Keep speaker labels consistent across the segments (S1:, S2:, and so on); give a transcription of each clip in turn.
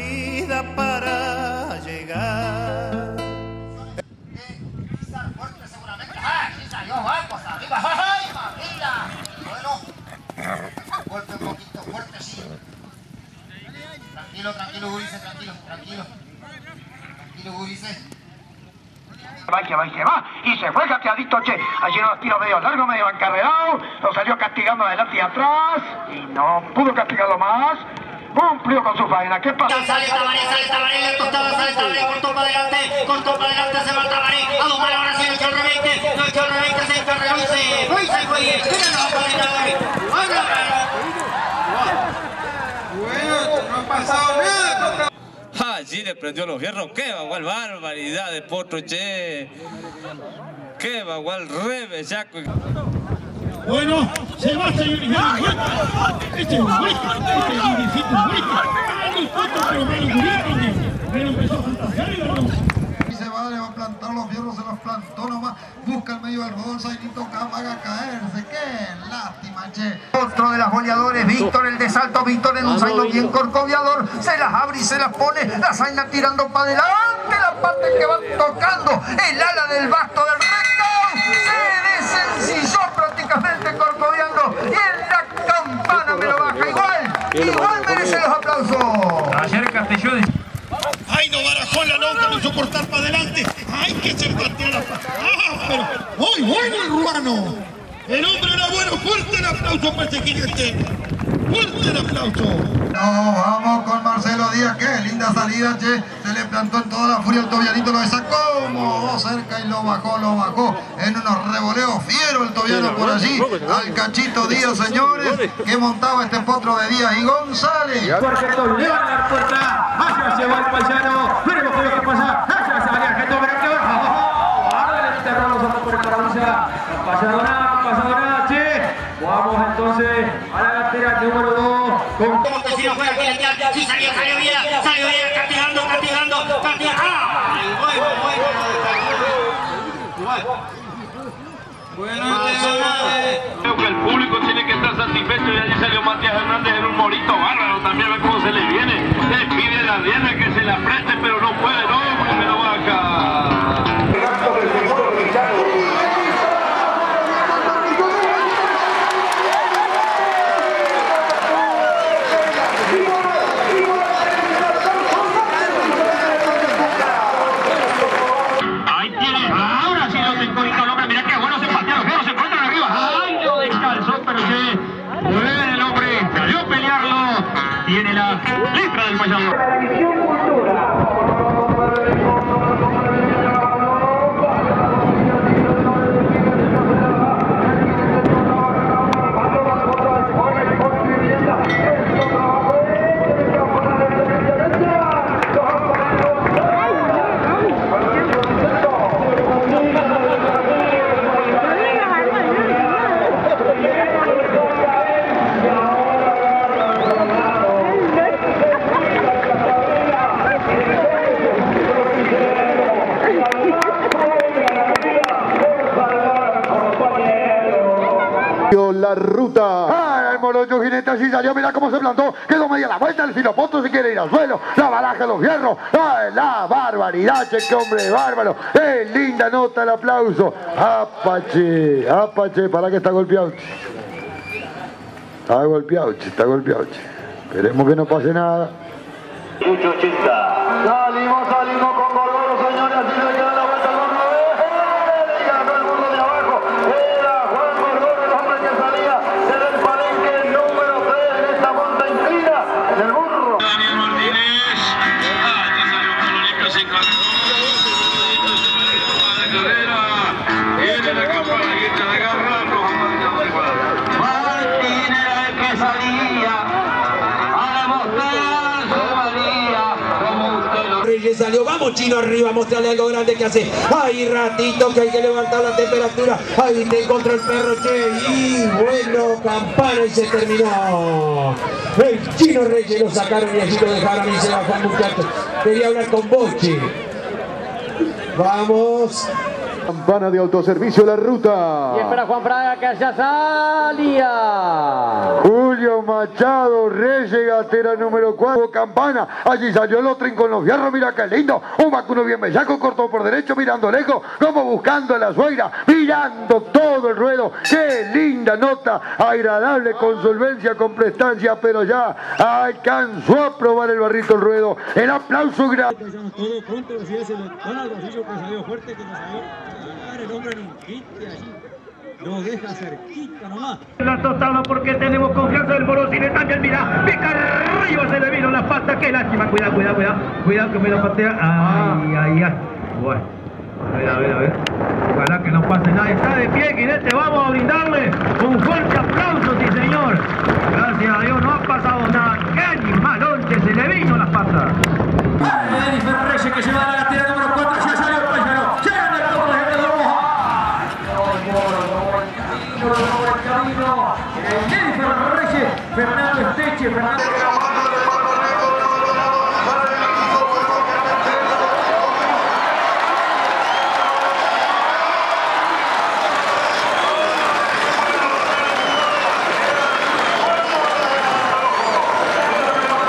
S1: vida para llegar.
S2: fuerte un poquito fuerte, sí. Tranquilo, tranquilo, Gurice, tranquilo, tranquilo. Tranquilo, Gurice.
S3: Va que va y se va. Y se fue cateadito, che. Allí unos tiros medio largos, medio encarrerado. Lo salió castigando adelante y atrás. Y no pudo castigarlo más. Cumplió con su faena. ¿Qué pasa?
S2: Sale Tabaré, sale Tabaré, le costaba, sale Tabaré, cortó para adelante, cortó para adelante, se va Tabaré, a domar ahora sí el Chorro 20, no el Chorro 20 se encarreró y se fue y se fue, y espera la boca de Tabaré.
S4: Bueno, no ha pasado nada contra...
S5: Sí le prendió los fierros. Qué bagual barbaridad de potro, che. Qué bagual rebesaco.
S6: Bueno, se va. Bueno, este es un bonito, este es un bonito. El pero me lo Pero empezó a fantasear y
S7: se va, le va a plantar los fierros, se los plantó nomás. Busca el medio del rodón, Zainito Camaga a caerse. Qué lástima, che. Otro de las goleadores, Víctor, el de salto, Víctor en un zaino bien corcoviador. Se las abre y se las pone. La zaina tirando para adelante. La parte que va tocando el ala del basto del recto. Desencisó Y en la campana me lo baja igual. Igual merece los aplausos.
S6: Ayer Castellón. Ay, no barajó la lonja, no hizo cortar para adelante. Ay, que se pateó la Ah, pero muy bueno el ruano. El hombre era bueno. Fuerte el aplauso para ese jinete. Fuerte el aplauso.
S7: No, vamos con Marcelo Díaz, qué linda salida, che. Se le plantó en toda la furia el tobianito, lo desacomodó cerca y lo bajó, lo bajó. En unos revoleos fiero el tobiano por allí. Al cachito Díaz, señores, que montaba este potro de Díaz y González.
S6: Argentón le van a dar puerta. Se va el paisano. Veremos qué va el Argentón. Verá que va. Ahora le cerramos a por el parabrisas. Pasadora, pasadora, che. Vamos entonces a la delantera número 2. Con
S2: Como que si no ya, sí salió, bien, salió bien, castigando, castigando, castigando. ¡Ay, bueno, bueno,
S4: Bueno.
S8: Creo que el público tiene que estar satisfecho y allí salió Matías Hernández en un morito bárbaro, también ve cómo se le viene, le pide a la Diana que se la preste, pero no puede, no, primero vaca.
S7: Así salió, mira cómo se plantó. Quedó media la vuelta, el filopoto se quiere ir al suelo. La baraja, los fierros. Ay, la barbaridad, che, qué hombre bárbaro. Eh, linda nota, el aplauso. Apache, Apache, para que está golpeado. Está golpeado, che, está golpeado. Esperemos que no pase nada. Salimos, salimos con
S8: salió,
S9: vamos chino arriba, mostrarle algo grande que hace. Ay, ratito que hay que levantar la temperatura. Ahí te encontró el perro, che. Y bueno, campana y se terminó. El chino Reyes lo sacaron y así lo dejaron y se bajó el muchacho. Quería hablar con vos, che. Vamos.
S10: Campana de autoservicio La Ruta.
S11: Y espera Juan Fraga que allá salía.
S10: Julio Machado, Reyes, gatera número 4, Campana. Allí salió el otro con los fierros, mira qué lindo. Un vacuno bien bellaco, cortó por derecho, mirando lejos, como buscando a la suegra, mirando todo el ruedo. Qué linda nota, agradable, con solvencia, con prestancia, pero ya alcanzó a probar el barrito el ruedo. El aplauso grande.
S12: Nos. Claro, el hombre en un quite allí. Lo deja cerquita nomás.
S13: La total porque tenemos confianza del Borosín. También mira, pica arriba se le vino la pata. Qué lástima. Cuidado, cuidado, cuidado. Cuidado que me lo patea. Ay, ay, ay. Bueno. A ver, a ver, a ver. Ojalá que no pase nada. Está de pie, Guinete. Vamos a brindarle un fuerte aplauso, sí, señor. Gracias a Dios no ha pasado nada. ¡Qué animalón que se le vino las patas!
S12: Jennifer Reyes que lleva la gatera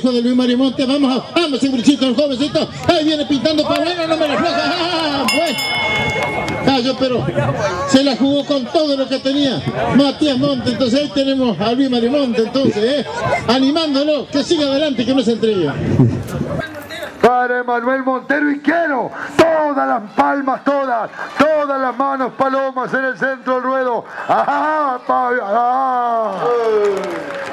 S12: de
S14: Luis Marimonte, vamos, a- vamos, seguricito, el jovencito, ahí viene pintando para bueno, no me la afloja, ah, bueno. Cayó, pero se la jugó con todo lo que tenía Matías Monte, entonces ahí tenemos a Luis Marimonte, entonces, eh, animándolo, que siga adelante, que no se entregue.
S10: Para Emanuel Montero y quiero todas las palmas, todas, todas las manos palomas en el centro del ruedo. ¡Ajá! pa- ¡Ah!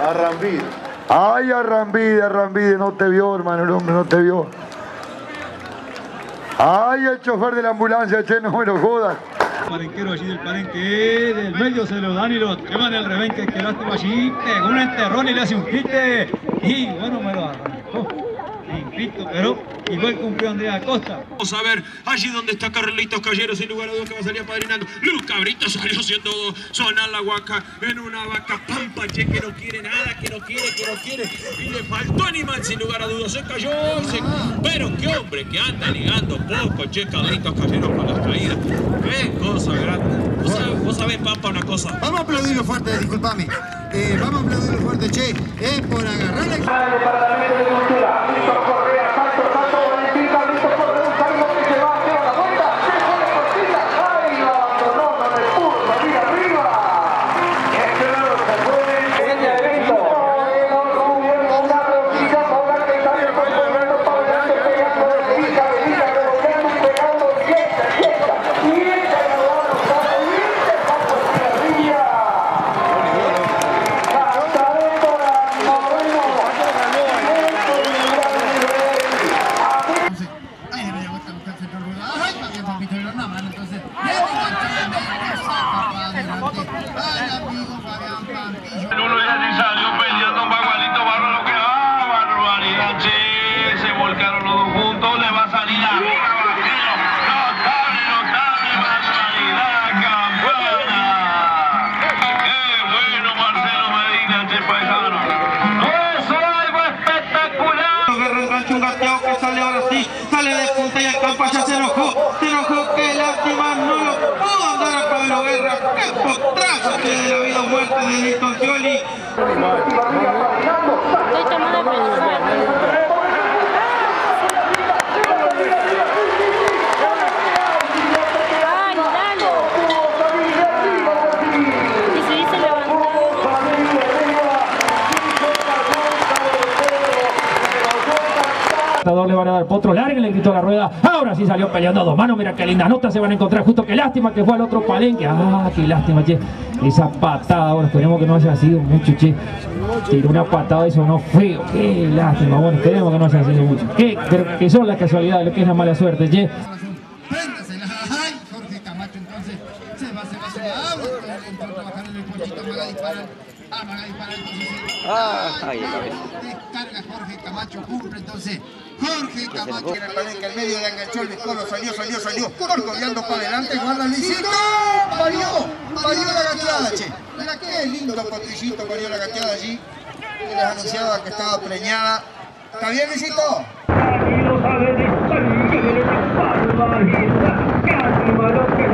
S15: Arrambide.
S10: Ay, Arrambide, Arrambide, no te vio, hermano, el hombre no te vio. Ay, el chofer de la ambulancia, che, no me lo jodas.
S12: Parenquero allí del parenque, del medio se lo dan y lo llevan el rebenque, que lástima allí, pegó un enterrón y le hace un quite. Y bueno, me lo arrancó. Invicto, pero igual cumplió Andrea Acosta.
S16: Vamos a ver, allí donde está Carlitos Callero, sin lugar a dudas que va a salir apadrinando. Luz Cabrito salió siendo sonar la guaca en una vaca pampa, che, que no quiere nada, que no quiere, que no quiere. Y le faltó animal, sin lugar a dudas, se cayó. se- Pero qué hombre que anda ligando poco, che, Carlitos Callero con las caídas. Qué cosa grande. Vos sabés, vos sabés, Pampa, una cosa.
S17: Vamos a aplaudirlo fuerte, disculpame. Eh, vamos a aplaudirlo fuerte, che. Es por agarrar la...
S3: El se
S18: hubiese levantado.
S9: le van a dar le gritó la rueda. Ahora sí salió peleando a dos manos. Mira qué linda nota se van a encontrar. Justo qué lástima que fue al otro palenque. Ah, qué lástima, che. Esa patada, ahora esperemos que no haya sido mucho, che. Tiró una patada y sonó feo. Qué lástima. Bueno, esperemos que no haya sido mucho. Que, pero que son las casualidades, lo que es la mala suerte, che.
S17: Préndasela. Ay, Jorge Camacho, entonces. Se va, se va, se va. Ahora entró a trabajar en el pochito. Amaga disparar. Amaga disparar. Entonces.
S11: La cabeza.
S17: Descarga Jorge Camacho. Cumple entonces. Jorge Camacho. En el palenque al medio le enganchó el biscolo. Salió, salió, salió. Corcoleando para adelante. Guarda Luisito. Parió. Parió la gateada, che. Mira qué lindo potrillito parió la gateada allí. Y les anunciaba que estaba preñada. ¿Está bien, Luisito?
S13: Aquí lo sabe de barbaridad. Qué animalón que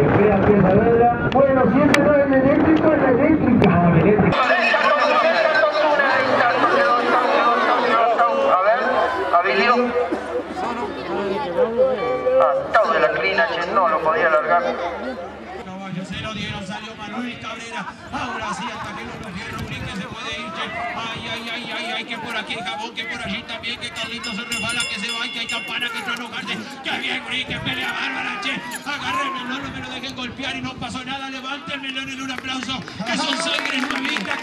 S12: el pieza vedra. Bueno, si no es el eléctrico, es la eléctrica. No, la eléctrica.
S9: A ver. Ah, de la clina, che, no lo podía alargar.
S16: Se lo dieron, salió Manuel Cabrera. Ahora sí, hasta que no lo fierro, Ay, ay, ay, ay, ay, que por aquí Jabón, que por allí también, que Carlito se resbala, que se va que hay campana que entra a enojarse. Que bien, Guri, que pelea bárbara, che. Agárrenme, no me lo dejen golpear y no pasó nada. Levántenmelo en un aplauso, que son sangres nuevitas.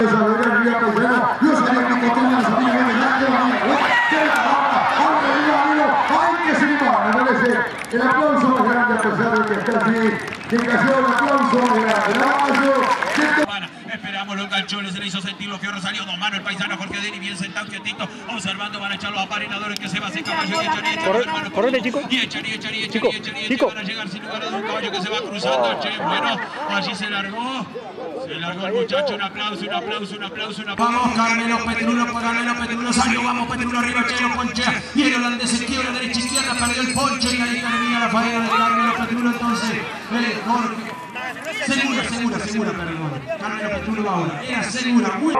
S10: Esa buena Ría Paisano, yo sabía que tenía la salida de grande, ¡Qué bárbaro! ¡Hombre, mira, amigo! ¡Ay, que se va! Me merece el aplauso más grande a pesar de el aplauso.
S16: Se le hizo sentir los fierros, salió dos manos el paisano Jorge Deni, bien sentado, quietito, observando, van a echar los aparinadores que se va sin caballo y
S19: Corre-
S16: hermano,
S19: correte, chico.
S16: y echan y echan,
S19: chico.
S16: van a llegar sin lugar a un caballo que se va cruzando, che, bueno, allí se largó, se largó el muchacho, un aplauso, un aplauso, un aplauso, un aplauso.
S3: Vamos, Carmelo Petrulo, Carmelo Petrulo salió, vamos, Petrulo arriba, Chelo Ponche, y el holandés se quiebra derecha izquierda, perdió el ponche y ahí termina la faena de Carmelo Petrulo, entonces, el Jorge. Segura, segura, segura, perdón. Carmelo Petrulo va ahora, era segura, muy...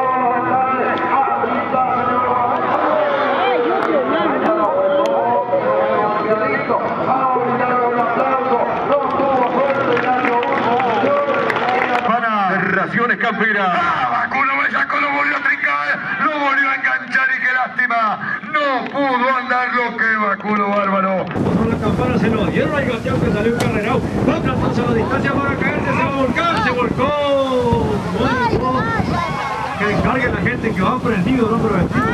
S9: Raciones Campera. ¡Ah, vacuno Bellaco lo volvió a trincar! ¡Lo volvió a enganchar y qué lástima! ¡No pudo andar lo que vacuno bárbaro!
S12: Con la campana se lo dieron al gateado que salió encarrerado. Otra paso a la distancia para caerse, se va a volcar, se volcó. Que cargue la gente que va prendido, no pero vestido.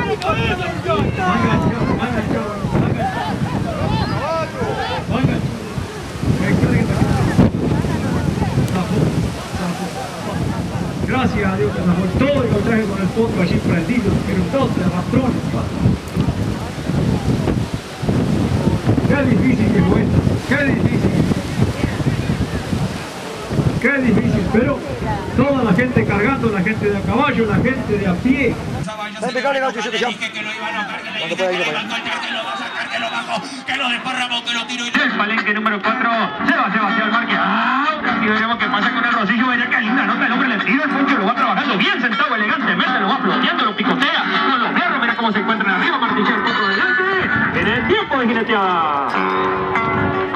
S12: Gracias a Dios que nos todo y lo traje con el fondo allí prendido, pero entonces rastrones. Qué difícil que fue qué difícil. Qué difícil, pero toda la gente cargando, la gente de a caballo, la gente de a pie.
S16: Que lo desparramó, que lo tiró y
S9: El palenque número 4 se va Sebastián Márquez. Ahora sí veremos qué pasa con el Rosillo. Verá qué linda nota el hombre le tira. El Poncho lo va trabajando bien sentado elegantemente. Lo va floteando, lo picotea. Con los fierros, mira cómo se encuentran arriba. Delante. El de jineteada.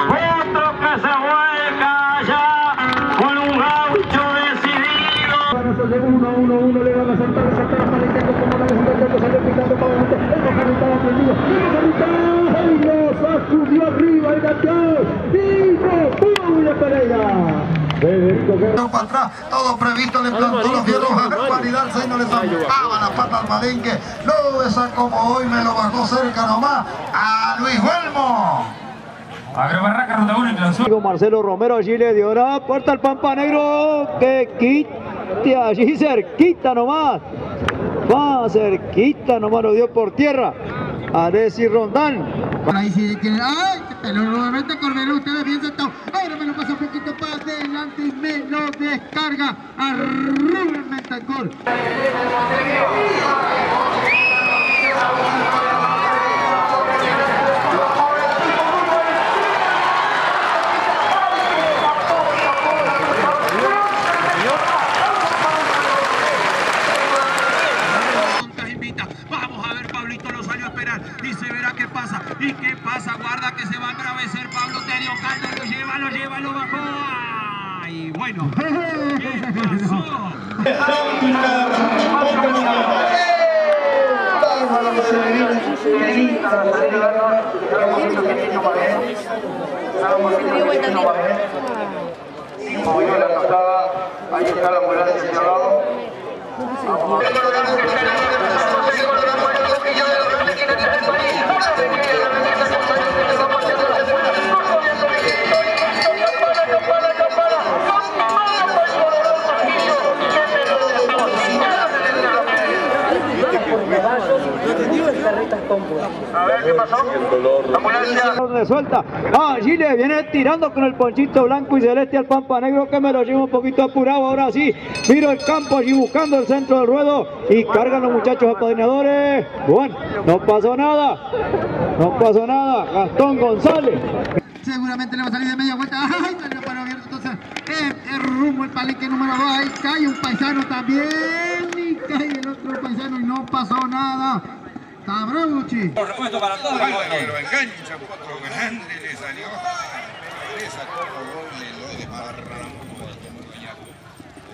S16: Otro ya con un gaucho decidido.
S12: Uno, uno, uno, le van a saltar, saltar a Palenque como la vez salió picando para adelante, el Mojarra estaba prendido, el y lo sacudió arriba el gateado, y no Pereira.
S7: Para atrás, todo previsto, le plantó los fierros a validarse y no le zampaba la pata al palenque. Luego esa como hoy me lo bajó cerca nomás a Luis Huelmo.
S19: Digo Marcelo Romero allí le dio la puerta al Pampa Negro que quite allí cerquita nomás. Va cerquita nomás lo dio por tierra. A Desi Rondán.
S17: Ahí sí quieren. ¡Ay! Pero nuevamente Cornelio, ustedes bien sentados. Ahora me lo pasa un poquito para adelante y me lo descarga a Rubén Metancor.
S16: Vamos a ver, Pablito lo salió a esperar y se verá qué pasa. ¿Y qué pasa? Guarda que se va a engravecer. Pablo te dio caldo, lo lleva, lo lleva, lo bajó. ¡Ay! Bueno, ¿qué pasó?
S9: Ahí está la ambulancia hacia abajo.
S3: ¿Qué pasó? Ambulancia.
S20: De suelta. Allí le viene tirando con el ponchito blanco y celeste al Pampa Negro que me lo lleva un poquito apurado. Ahora sí, miro el campo allí buscando el centro del ruedo y cargan los muchachos apadrinadores. Bueno, no pasó nada. No pasó nada. Gastón González.
S17: Seguramente le va a salir de media vuelta. ¡Ay! Salió para abierto entonces. Eh, el rumbo el palenque número 2. Ahí cae un paisano también. Y cae el otro paisano y no pasó nada. Está bravo, chi.
S21: Por supuesto, para todos. Bueno, lo engancha un poco grande, le salió. Le sacó los goles, lo.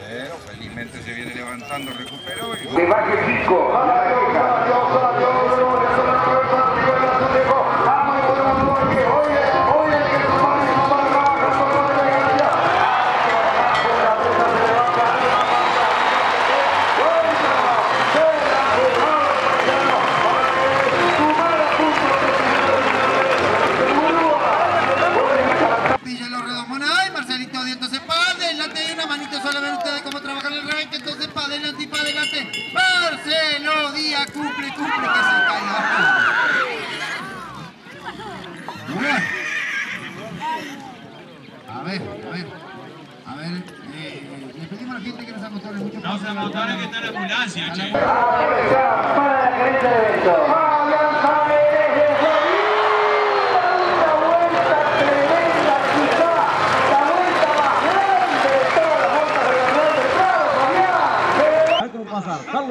S21: Pero felizmente se viene levantando, recuperó y...
S17: para adelante para. Marcelo Díaz cumple, cumple que se caiga. A ver, a ver. A ver, eh, le pedimos a la gente que nos amotore mucho.
S16: No se amotoren que está la ambulancia, che.
S12: cómo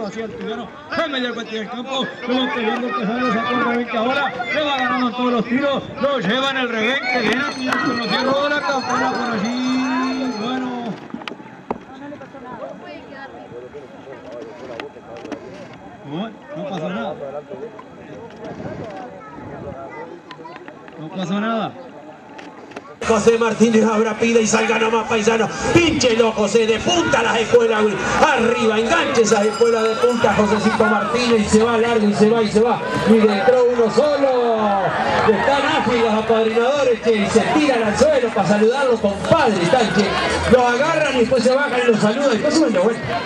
S12: hacia el Tuliano, en media cuenta del campo, luego peleando sale, sacó el rebenque ahora, le va ganando todos los tiros, lo llevan el rebenque, viene a con los cierros la campana por allí, bueno. Bueno, no pasó nada. No pasó nada.
S8: José Martínez ahora pide y salga nomás paisano. Pínchelo José, de punta las escuelas, güey. Arriba, enganche esas escuelas de punta, Josécito Martínez, y se va largo y se va y se va. Mire, entró uno solo. Están ágiles los apadrinadores, y se tiran al suelo para saludarlo, compadre. Están, che. Lo agarran y después se bajan y lo saludan y después de vuelta.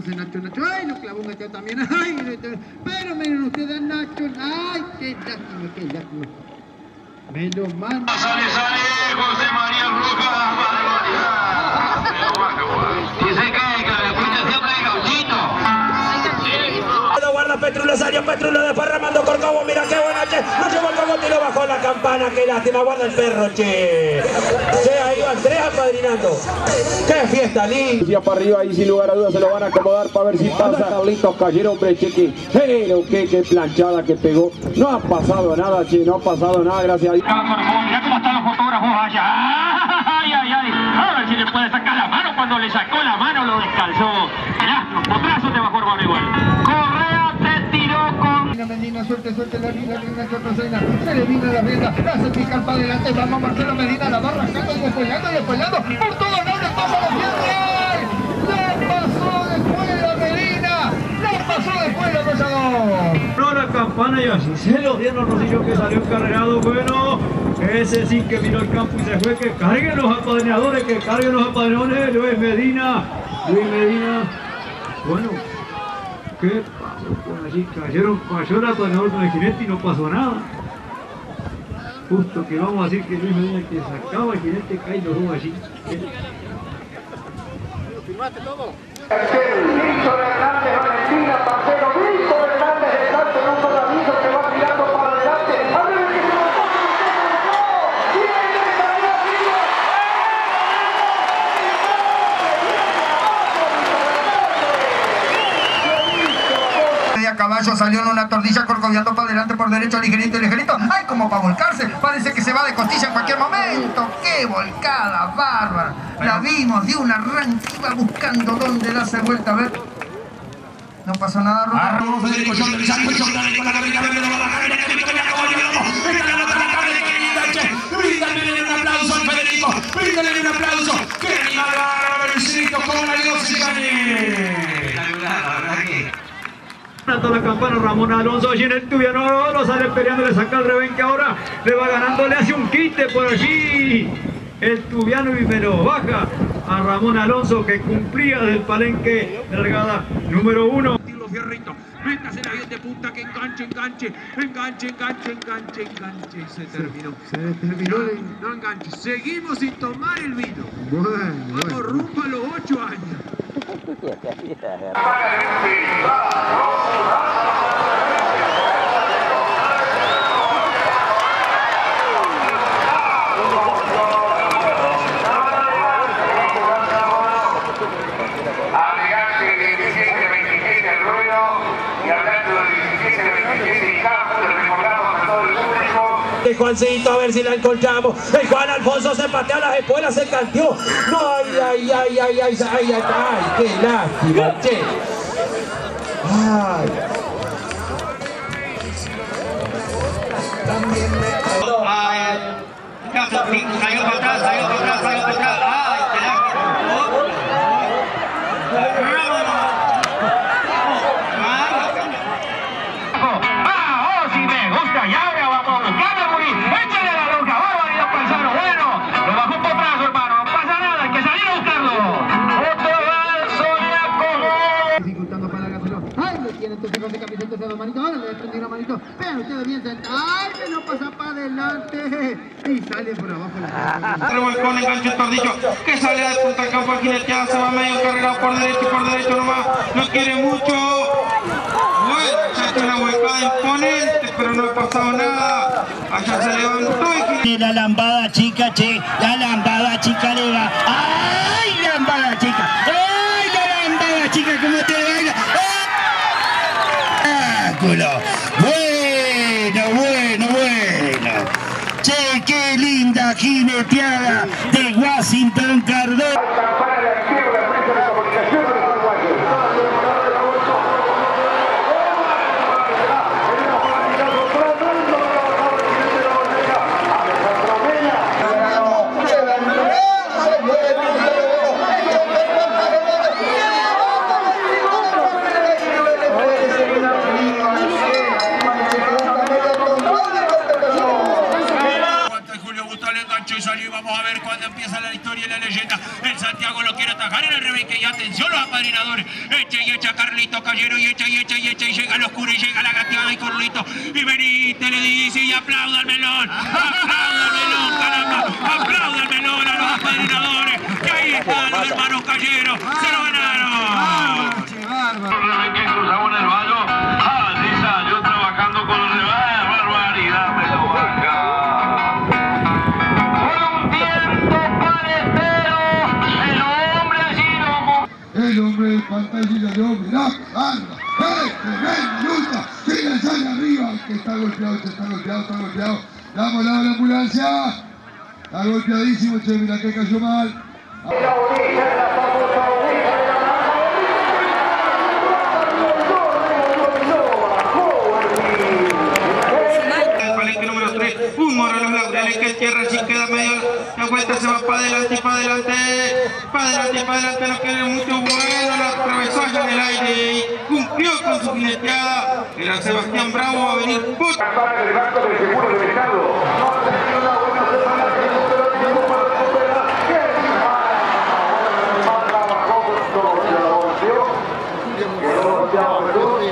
S17: Entonces Nacho, Nacho. Ay, lo clavó Nacho también. Ay, pero miren ustedes Nacho. Ay, qué lástima, qué lástima. Menos mal.
S22: Sale, sale, José María Rojas, barbaridad. Dice que, que le
S8: guarda Petrulo, Petrulo desparramando Corcovo, mira qué buena, che. No llevó el cogote y lo bajó la campana, qué lástima, guarda el perro, che. Che, ahí van tres apadrinando. Qué fiesta linda.
S12: Hacia para arriba y sin lugar a dudas se lo van a acomodar para ver si pasa. Carlitos cayeron, hombre, cheque. Pero qué, qué planchada que pegó. No ha pasado nada, che, no ha pasado nada, gracias a Dios.
S9: Mira cómo están los fotógrafos allá. Ay, ay, ay. A ver si le puede sacar la mano. Cuando le sacó la mano lo descalzó. Mirá, los potrazos te bajó el igual. Con...
S17: Medina, Medina, suelte, suelte la línea que proceda. Se le vino la rienda, la hace picar para adelante. Vamos Marcelo Medina, la va arrancando y despollando y. Por todos lados, le pasa la piedra. Le pasó después la Medina. Le pasó después la Rollador.
S12: No la campana y así se lo dieron Rosillo que salió encarregado. Bueno, ese sí que miró el campo y se fue. Que carguen los apadrinadores, que carguen los apadrinadores. Luis Medina, Luis Medina. Bueno, ¿qué pasó por allí? Cayeron, cayó el apadrinador con el jinete y no pasó nada. Justo que vamos a decir que Luis Medina que sacaba el jinete cae y lo dos allí.
S3: ¿Filmaste todo? Víctor Hernández, Valentina, Marcelo, Víctor Hernández, de salto en un voladizo que va tirando para adelante. ¡A ver que se lo toma! ¡Viene, salió arriba!
S17: a caballo salió en una tordilla corcoviando para adelante por derecho ligerito y ligerito ay como para volcarse parece que se va de costilla en cualquier momento qué volcada bárbara la vimos dio una arranque iba buscando dónde darse vuelta a ver No pasa nada,
S23: Federico Jordan, Sancho Jordan con la carrera verde, lo va a bajar en el camino, ya como llegamos. Está la otra cara de Kenny Tache. Bríndale un aplauso al Federico. Bríndale un aplauso. Kenny Bárbaro, el circo con la Dios y gane. La verdad que
S12: La campana Ramón Alonso allí en el tubiano lo sale peleando, le saca el rebenque ahora, le va ganando, le hace un quite por allí. El tubiano y me lo baja a Ramón Alonso que cumplía del palenque de regada número uno.
S16: Los fierritos, métasela bien de punta, que enganche, enganche, enganche, enganche, enganche, enganche. Y se terminó.
S17: Se terminó.
S16: No, no enganche. Seguimos sin tomar el vino.
S17: Bueno,
S16: Vamos rumbo a los ocho años.
S5: yeah. Juancito, a ver si la encontramos. El Juan Alfonso se patea las espuelas, se canteó. No, ay, ay, ay, ay, ay, ay, ay, ay, qué lástima, che. Ay.
S16: Para atrás. Ay, qué
S9: ¡Ah,
S17: con de camiseta de manito. Ahora le desprendí una manito. Vean ustedes bien que no pasa para adelante. Y sale por abajo la
S23: Revolcón, enganche el tordillo, que sale de punta al campo, jineteada, se va medio cargado por derecho, por derecho nomás, no quiere mucho. Bueno, ya está una vuelcada imponente, pero no ha pasado nada. Allá se levantó y
S24: La lambada chica, che, la lambada chica le va. ¡Ay, lambada chica! ¡Ay, la lambada chica, cómo te venga! ¡Espectáculo! Bueno, bueno, bueno. Che, qué de Washington Cardona.
S16: Aguanta Julio Gustavo le enganchó y salió y vamos a ver cuándo empieza la historia y la leyenda. El Santiago lo quiere atajar en el rebeque y atención los apadrinadores. Echa y echa Carlito Callero y echa y echa y echa y llega el oscuro y llega la gateada y Carlito. Y venite le dice y aplauda al melón. Aplauda al melón, caramba. Aplauda al melón a los apadrinadores. Que ahí están los hermanos Callero.
S3: Golpeado. Damos la ambulancia. Está golpeadísimo, che, mira que cayó mal.
S23: El palenque número 3, un a los laureles que tierra si queda medio, la vuelta se va para adelante y para adelante, para adelante para adelante, no quiere mucho bueno, la atravesó en el aire cumplió con su jineteada. Era Sebastián Bravo va a venir por...
S21: del Banco del Seguro del Estado.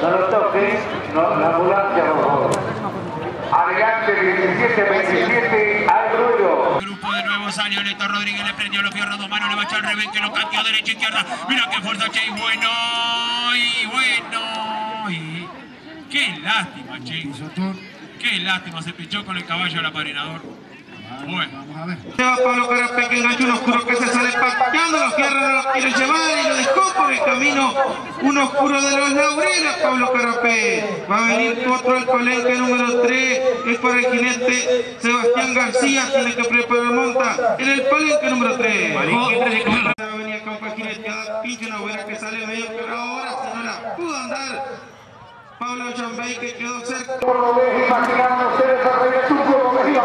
S21: No lo toques, no, la ambulancia, por favor. Adelante, 17-27, al ruido.
S16: Grupo de nuevo salió Leto Rodríguez, le prendió los fierros dos manos, le va a echar revés, que lo canteó derecha izquierda. Mira qué fuerza, Che, y bueno, y bueno. Y... Qué lástima, Che. Qué lástima, se pichó con el caballo del apadrinador. Bueno, vamos a ver.
S23: Se va Pablo Carapé, que engancha un oscuro que se sale pateando, los fierros no los quiere llevar y lo dejó por el camino. Un oscuro de los laureles, Pablo Carapé. Va a venir otro el palenque número 3, es para el jinete Sebastián García, tiene que preparar monta en el palenque número 3. Va a venir Campa jineteada, pinche una buena que sale medio, pero ahora se no la pudo andar.
S25: Pablo Chambay que quedó cerca.
S3: Imaginando ustedes a Rey de Tuco, como iba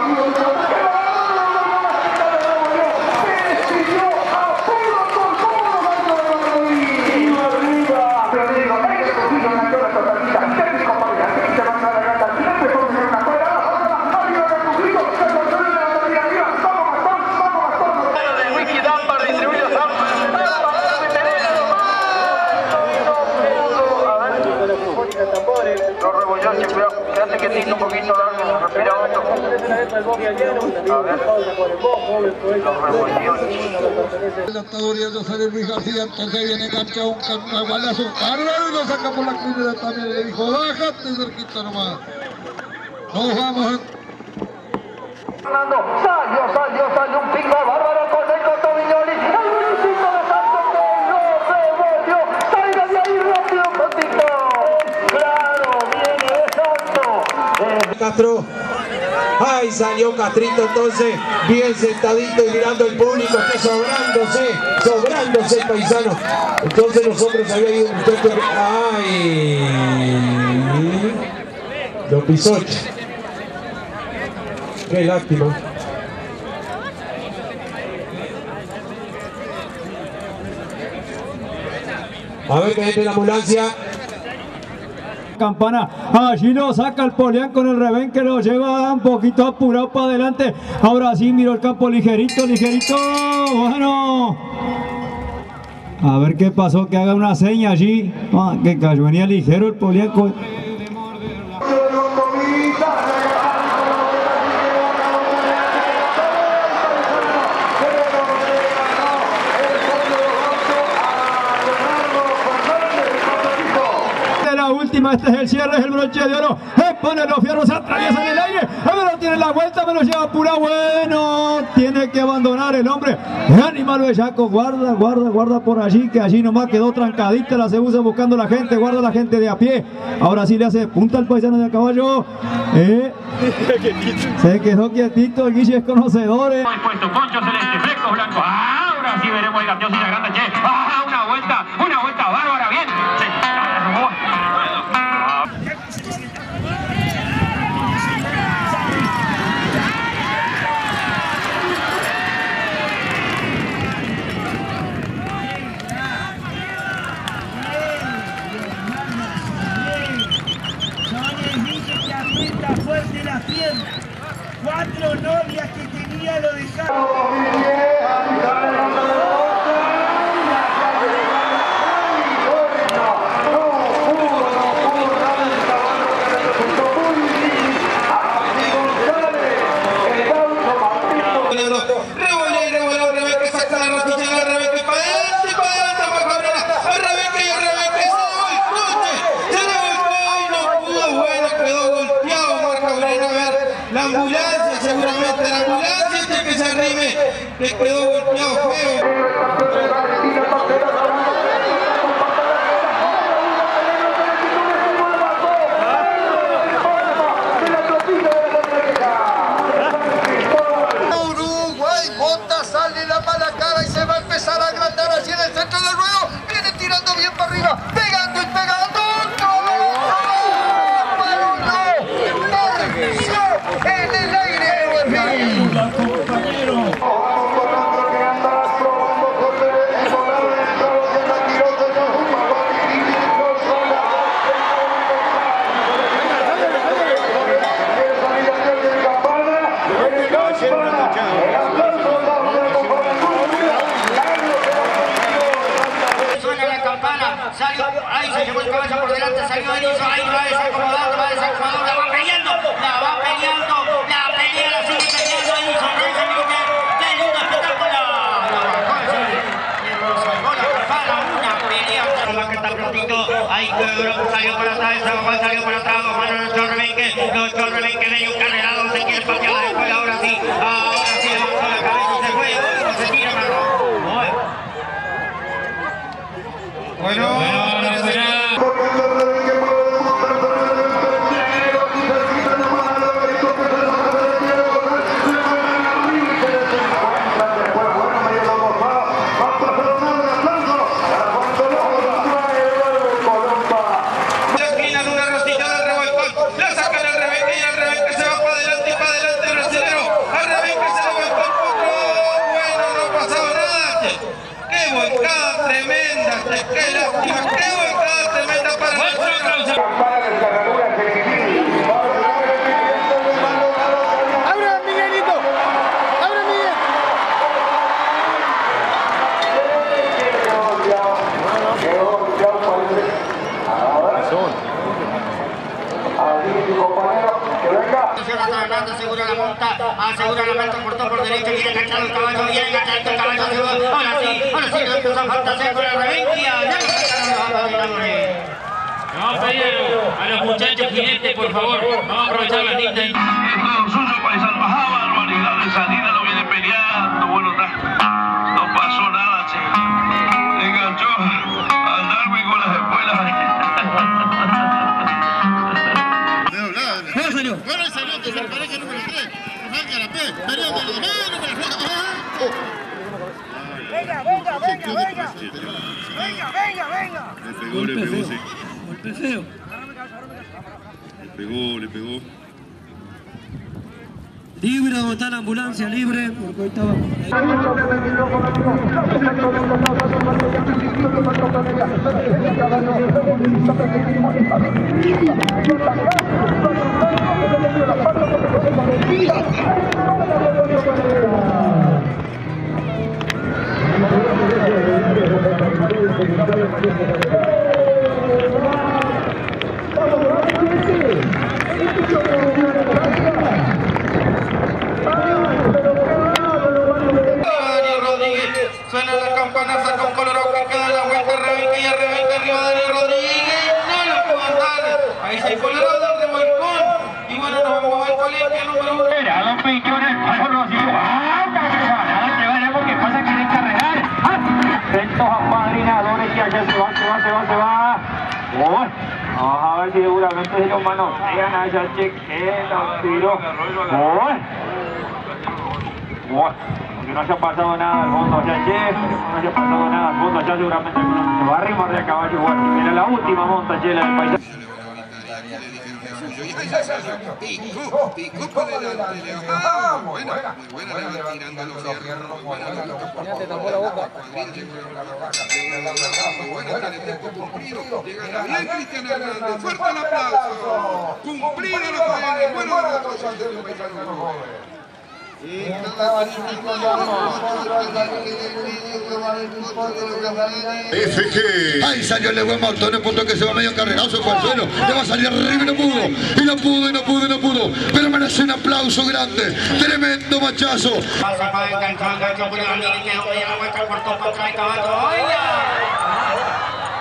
S3: Los rebollones, cuidado, quédate quietito un poquito, largo, respira hondo. A ver, los rebollones.
S15: La está doliendo salir Luis García, entonces viene enganchado un cagualazo. Bárbaro y lo saca por la primera también. Le dijo, bájate cerquita nomás. Nos vamos.
S3: Fernando, salió, salió, salió un pico bárbaro con el Coto Viñoli. El municipio de Santo Pedro revolvió. Salga de ahí rápido, Cotito. Claro, viene de Santo.
S5: Castro. Ahí salió Castrito entonces, bien sentadito y mirando el público, sobrándose, sobrándose el paisano. Entonces nosotros había ido un muchacho. ¡Ay! Lo pisoche. Qué lástima. A ver que entre la ambulancia.
S12: Campana, allí lo saca el Polián con el revén que lo lleva un poquito apurado para adelante. Ahora sí, miró el campo ligerito, ligerito. Bueno, a ver qué pasó, que haga una seña allí. Ah, que cayó, venía ligero el Polián. con- este es el cierre, es el broche de oro, pone los fierros, se atraviesan el aire, ver, tiene la vuelta, me lo lleva pura, bueno, tiene que abandonar el hombre, animal bellaco, guarda, guarda, guarda por allí, que allí nomás quedó trancadita la Cebusa buscando la gente, guarda la gente de a pie, ahora sí le hace punta al paisano de caballo, eh, se quedó quietito, el Guille es conocedor, eh.
S23: Ahora sí veremos el gateoso y la grande, che.
S2: Ahí salió para atrás, salió para atrás, ahora sí, ahora sí, a con la revenquia, ya engancharon los dominadores.
S9: Vamos a pedir a los muchachos jinetes, por favor. Vamos a aprovechar la linda.
S8: Es todo suyo, paisano. Baja barbaridad de salida, lo viene peleando. Bueno, está. No pasó nada, che. Enganchó al Darwin con las espuelas.
S15: Bueno, salió. Bueno, salió, que es el pareja número 3. Arranca la P. Periodo de la mano, número 4.
S14: Venga, venga, venga, venga. Venga, venga.
S26: Le pegó, le pegó, sí. Le pegó, le pegó.
S14: Libre, donde está la ambulancia, libre. Porque ahí estaba.
S23: Daniel
S9: seguramente se lo manotean a esa chequera, tiro. Uy. Uy. Que no haya pasado nada al fondo allá, che. No haya pasado nada al fondo allá, seguramente se va a arrimar de a caballo igual. Era la última monta, che, la del paisaje.
S17: Picó, picó por delante, le bajaba. Muy buena, muy buena, le va tirando los fierros. Buena, la
S14: Ya boca.
S17: Buena, tiene tiempo cumplido. Llega bien Cristian Hernández, fuerte el aplauso. Cumplido lo que bueno paisano.
S10: FG. Ahí salió el buen Martón, punto que se va medio fue al suelo. Le va a salir arriba y no pudo. Y no pudo, y no pudo, y no pudo. Pero merece un aplauso grande. Tremendo machazo.
S2: Por.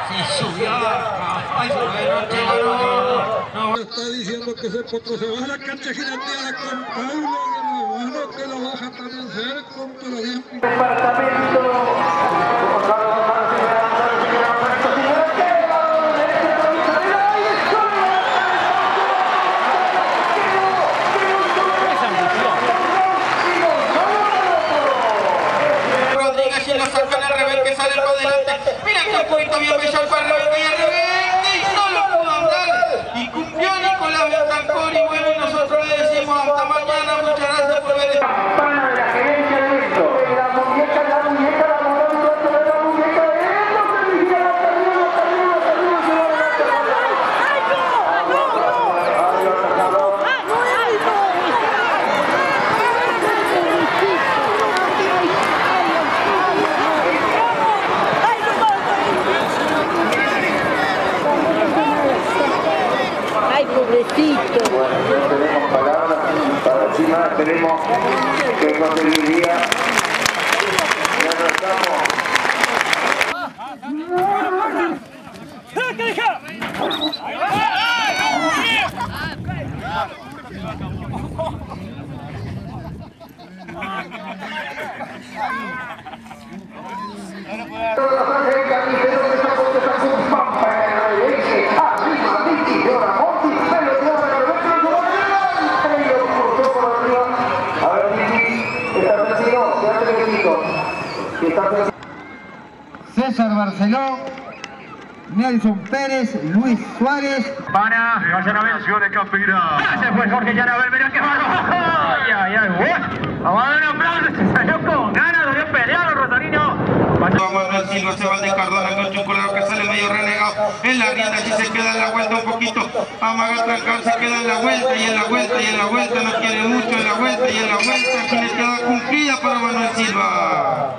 S2: Se subió,
S15: Está diciendo que ese potro se va a la cancha giranteada con Pablo de que lo baja también cerco, pero bien.
S23: Rodríguez y lo saca en el rebenque, sale para adelante. Mira qué poquito bien hasta mañana. Muchas gracias por ver.
S21: Ay, pobrecito.
S3: tenemos palabras para encima, tenemos que conseguiría. Ya no estamos.
S27: César Barceló, Nelson Pérez, Luis Suárez.
S9: Para,
S17: de Campira.
S9: se fue Jorge Yanabel, mira qué bárbaro. Ay, ay, ay, bueno. Vamos a dar un aplauso, se salió con ganas, lo dio peleado Rosarino.
S23: Vamos a ver si no se va de Cardona con colorado que sale medio se queda en la vuelta un poquito. Amaga trancar, se queda en la vuelta y en la vuelta y en la vuelta. No quiere mucho en la vuelta y en la vuelta. Aquí le queda cumplida para Manuel Silva.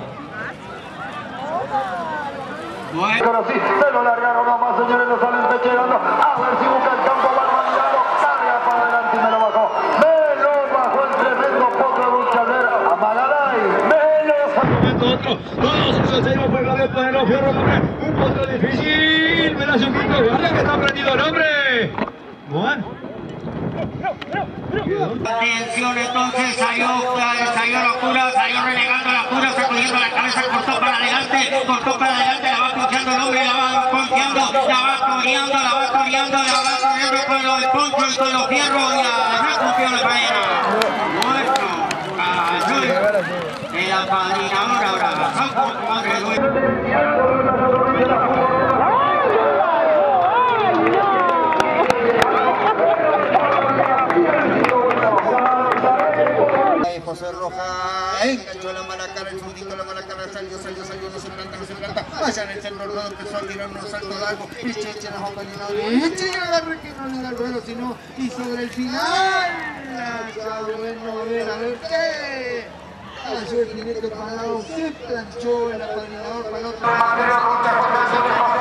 S4: Pero sí, se lo largaron nomás, señores, lo salen llegando. A ver si busca el campo, va mandando, carga para adelante y me lo bajó. Me lo bajó el tremendo potro luchador. Amagaray, me lo sacó.
S12: otro, todos esos seis fue Gabriel para los fierros, un potro difícil, me la hace un poquito de guardia que está prendido el hombre. Bueno.
S2: Atención, entonces salió, salió locura, salió renegando la cura, sacudiendo la cabeza, cortó para adelante, cortó para adelante, la va confiando el la va confiando, la va coreando, la va coreando, la va corriendo con los poncho y con los fierros, y la confió la Luis.
S17: José Roja enganchó la mala cara, el zurdito, la mala cara, salió, salió, salió, no se planta, no se planta. Allá en el centro ruedo empezó a tirar unos saltos largos. Y Cheche nos acompañó. Eche y agarre que no le da el ruedo, sino. Y sobre el final. Bueno, a ver, a ver qué. Cayó el jinete parado, se planchó el apadrinador para el otro.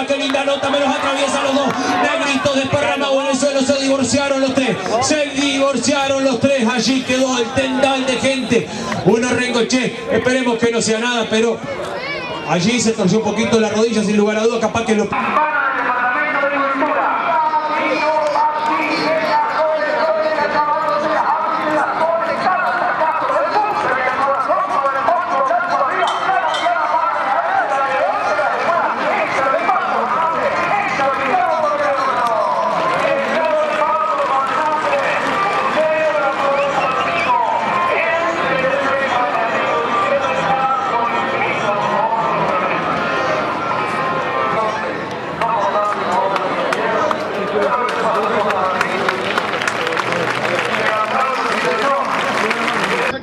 S9: Mira qué
S3: linda nota, me los atraviesa los dos. Negritos desparramados en el se divorciaron los tres. Se divorciaron los tres, allí quedó el tendal de gente. Uno rengoche, esperemos que no sea nada, pero allí se torció un poquito la rodilla, sin lugar a dudas, capaz que lo...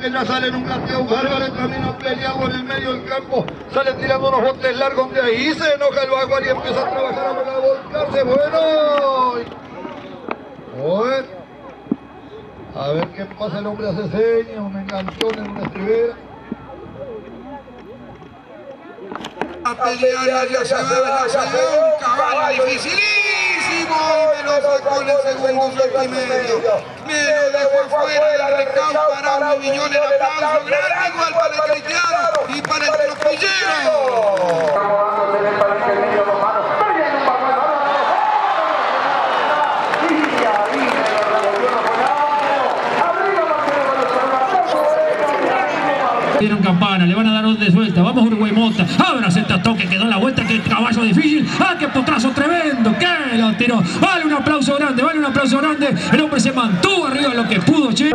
S15: que ya sale en un gateo bárbaro, el camino peleado en el medio del campo, sale tirando unos botes largos de ahí, se enoja el Bagual y empieza a trabajar a volcarse, bueno. Bueno. A ver qué pasa, el hombre hace señas, un enganchón en una estribera.
S17: A pelear, ya se va, va, un caballo dificilísimo, y me lo sacó en el segundo, y medio.
S15: Me lo dejó afuera del recaudo Araujo Viñón. El aplauso grande igual para el cristiano y para el tropillero.
S9: Dieron campana, le van a dar donde suelta. Vamos Uruguay Mota. Toque, quedó en la vuelta. Qué caballo difícil. ¡Ah, qué potrazo tremendo! ¡Qué lo tiró! Vale un aplauso grande, vale un aplauso grande. El hombre se mantuvo arriba lo que pudo, che.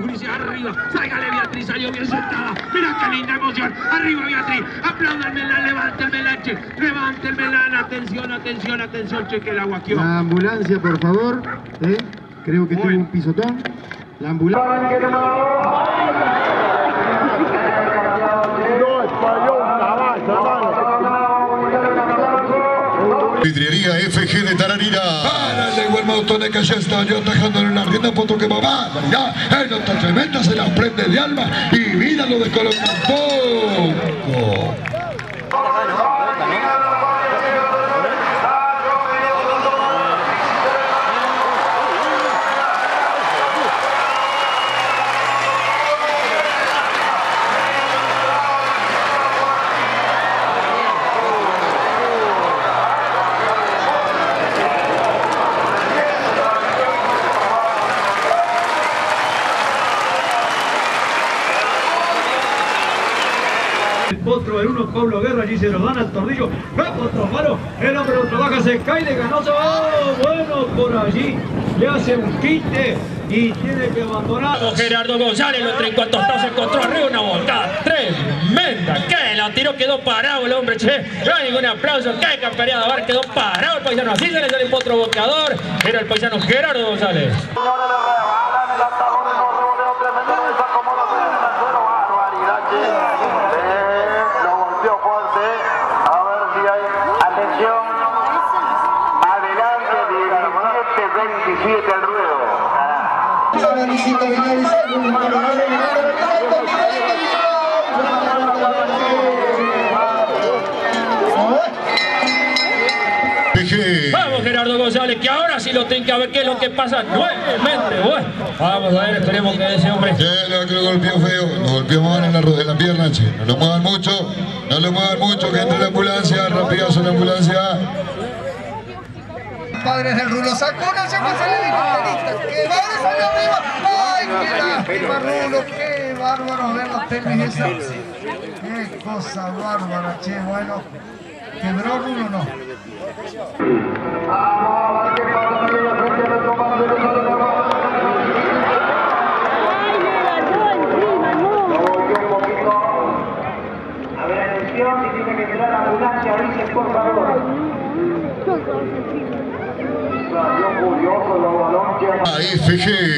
S16: Gris, arriba, sáigale Beatriz, salió bien sentada, mira qué linda emoción, arriba Beatriz, apláudanmela, levántenmela, che, levántenmela, atención, atención, atención, che, que el agua
S28: La ambulancia, por favor. ¿eh? Creo que tuvo un pisotón. La ambulancia.
S10: Vidriería FG de Tararira.
S17: Mautone que ya está yo atajándole la rienda por otro que mamá. Ya, él está tremenda, se la prende de alma y vida lo descoloca un
S12: allí se lo dan al tordillo. Va potro malo, el hombre lo trabaja, se cae de ganoso. ¡Oh, bueno, por allí le hace un quite y tiene que abandonar.
S9: Gerardo González, los tres cuantos se encontró arriba una volcada tremenda. Que la tiró, quedó parado el hombre, che. No hay ningún aplauso. Que campeonato bar, quedó parado el paisano. Así se le sale el potro boqueador. Era el paisano Gerardo González. Pasa nuevamente. Bueno, vamos a ver, esperemos que ese hombre.
S10: lo que lo golpeó feo, lo golpeó mal en la, en la pierna, che. No lo muevan mucho, no lo muevan mucho, que entre la ambulancia, rapidazo la ambulancia.
S17: Padres del Rulo sacó una secuencia de discoteristas. ¡Qué bárbaro salió arriba! ¡Ay, qué lástima, Rulo! ¡Qué bárbaro ver los tenis esa! ¡Qué cosa bárbara, che! Bueno, ¿quebró Rulo o no?
S3: A ver, atención, si tiene que quedar la ambulancia, avisen por favor.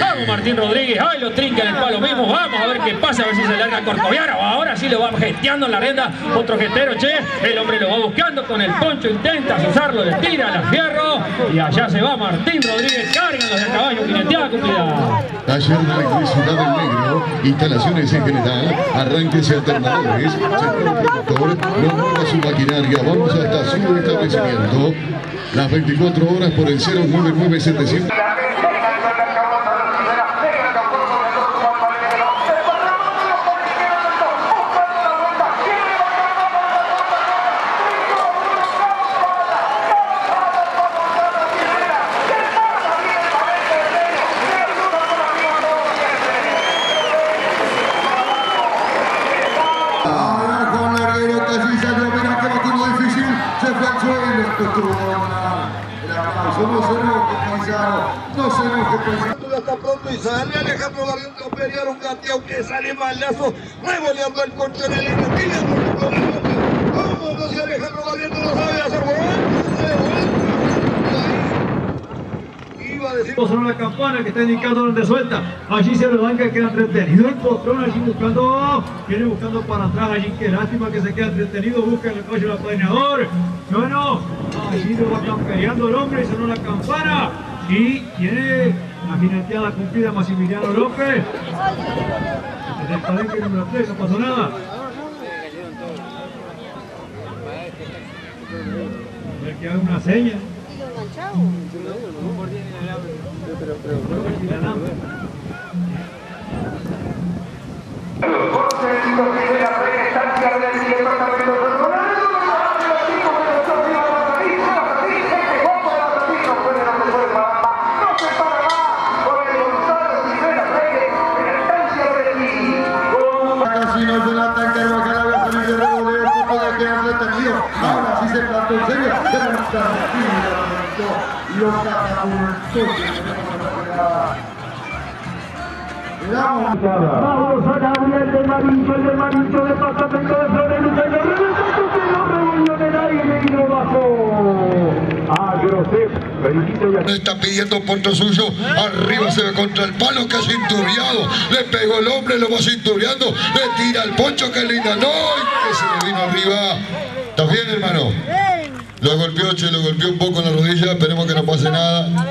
S9: Vamos Martín Rodríguez, ay lo trinca en el palo mismo, vamos a ver qué pasa, a ver si se larga Corcoviano, ahora sí lo va geteando en la rienda, otro getero, che, el hombre lo va buscando con el poncho, intenta usarlo, le tira la fierro y allá se va Martín Rodríguez, cargan los de caballo, jineteada cumplida.
S10: Taller de Ciudad del Negro, instalaciones en general, arranques y alternadores, sector productor, su maquinaria, vamos hasta su establecimiento, las 24 horas por el
S17: 099 700. Estuvo el aplauso, no se enoje paisano, no se enoje paisano.
S15: Hasta pronto y sale Alejandro Barrientos a pelear un gateado que sale malazo, revoleando el concho en el el concho. ¿Cómo no si Alejandro Barrientos lo sabe hacer?
S12: Sonó la campana que está indicando donde suelta. Allí se que queda entretenido. El potrón allí buscando, viene buscando para atrás. Allí qué lástima que se queda entretenido. Busca el coche del apadrinador. Bueno, lo va campeando el hombre y sonó la campana.
S3: Y tiene la jineteada cumplida Maximiliano López. Desde el palenque número 3, no pasó nada. A ver que haga una seña. Vamos a Gabriel de Marincho, el de departamento de Flores, Luca, y de Rebeca, que lo revolvió en el aire y lo bajó.
S10: Está pidiendo punto suyo, arriba se ve contra el palo que ha cinturriado, le pegó el hombre, lo va cinturriando, le tira el poncho, que linda, no, se le vino arriba. ¿Estás bien hermano? Lo golpeó, che, lo golpeó un poco en la rodilla, esperemos que no pase nada.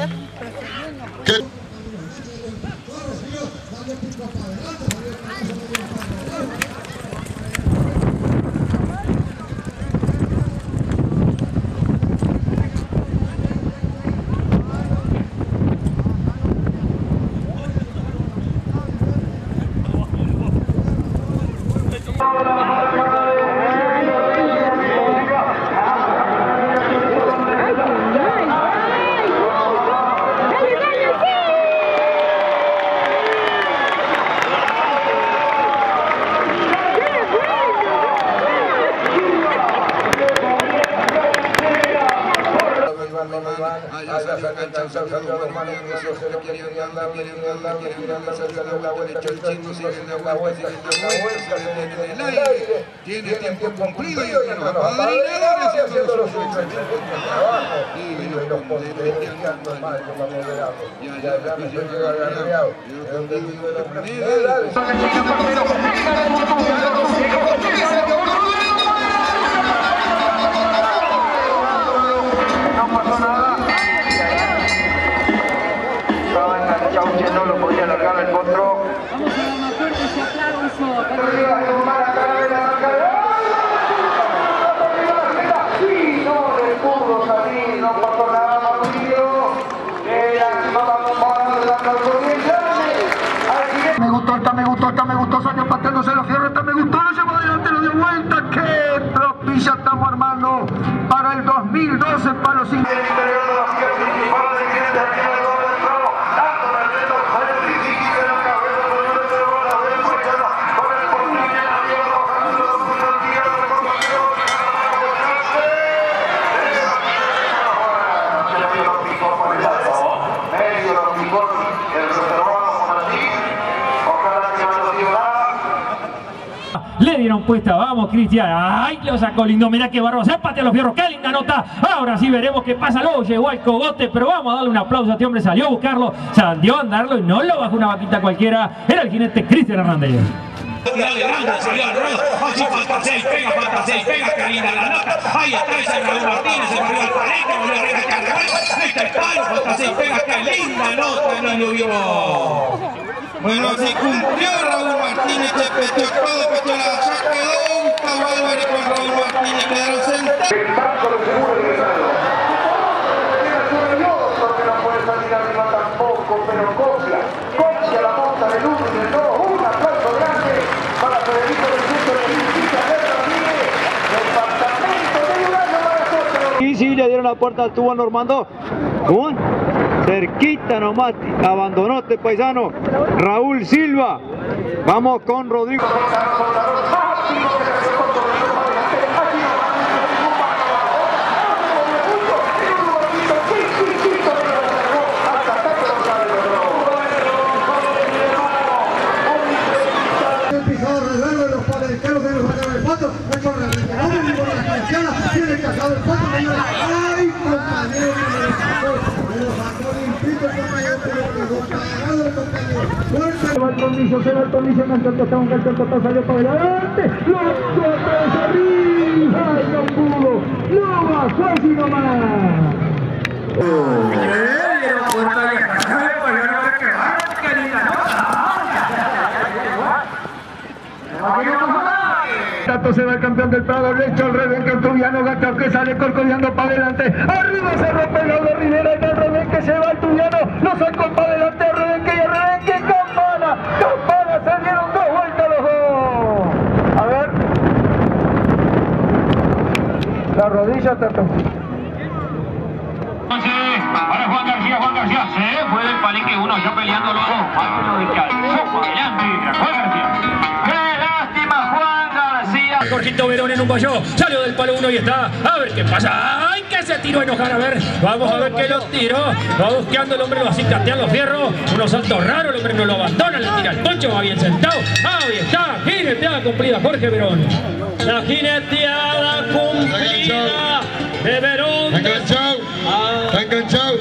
S17: Tiene tiempo cumplido y aquí los haciendo los Y los Ya, ya,
S21: No Me gustó, esta me gustó, esta me salió pateándose los fierros, esta me gustó, lo llevó adelante, lo dio vuelta, qué tropilla estamos armando para el 2012 para los
S9: Le dieron Cristian. Ay, lo sacó lindo, mira qué barro. Zépate a los fierros, qué linda nota. Ahora sí veremos qué pasa. Luego llegó al cogote, pero vamos a darle un aplauso a este hombre. Salió a buscarlo, salió a andarlo y no lo bajó una vaquita cualquiera. Era el jinete Cristian Hernández.
S16: Dale, grande, salió al ruedo. Así falta 6, pega, falta 6, pega, qué linda la nota. Ahí atrás el Raúl Martínez, se corrió al palenque, volvió arriba el cargador. Ahí está el palo, falta 6, pega, qué linda nota, no lo vio. Bueno, se cumplió Raúl Martínez, se pecho todo, pecho la quedó quedaron sentados.
S21: tampoco, pero copia, copia la monta del uno y del dos, un aplauso grande para Federico del Centro de Justicia de Ramírez, departamento de Durazno para nosotros.
S12: Y sí, le dieron la puerta al tubo a Normando. ¿Cómo? Cerquita nomás, abandonó este paisano. Raúl Silva. Vamos con Rodrigo.
S3: se va el Valcondicio, se va el condicio, canto totón, canto totón, salió para adelante, los tres arriba, y no pudo, no bajó así nomás.
S12: Tato se va el campeón del Prado, derecho al revés, Cantubiano, Gastón que sale corcoviando para adelante, arriba se rompe Lauro Rivera, y el revés que se va el Tubiano, lo sacó para adelante. La rodilla te
S29: Para Juan García, Juan García se fue del palenque uno, yo peleando los dos. De calzón, adelante, Juan García. ¡Qué lástima, Juan García!
S9: Jorgito Verón en un bolló, salió del palo uno y está. A ver qué pasa. ¡Ay, que se tiró a enojar! A ver, vamos a ver qué lo tiró. Va buscando el hombre, lo así cateando los fierros. Unos saltos raros, el hombre no lo abandona, le tira el poncho, va bien sentado. Ahí está, jineteada cumplida, Jorge Verón. La jineteada cumplida de Verón.
S10: Está enganchado. Está enganchado.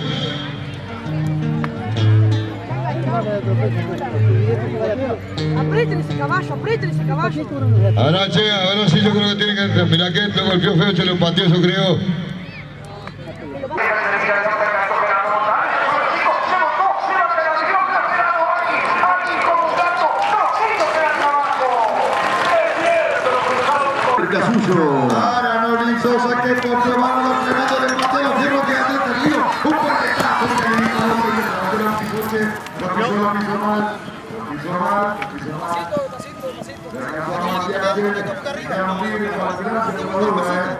S30: Aprieten ese caballo, aprieten ese caballo.
S10: Ahora, che, ahora sí yo creo que tiene que. Mirá que lo golpeó feo, se lo empatió, eso creo.
S3: Ahora no Sosa que por su mano los tremendo del Mateo Fierro que ha detenido un puñetazo que le hizo a otro y el picoche lo pisó, lo pisó mal, pisó mal, lo pisó mal. Le alcanzó a Matías Libre, quedamos libres para el gran eh.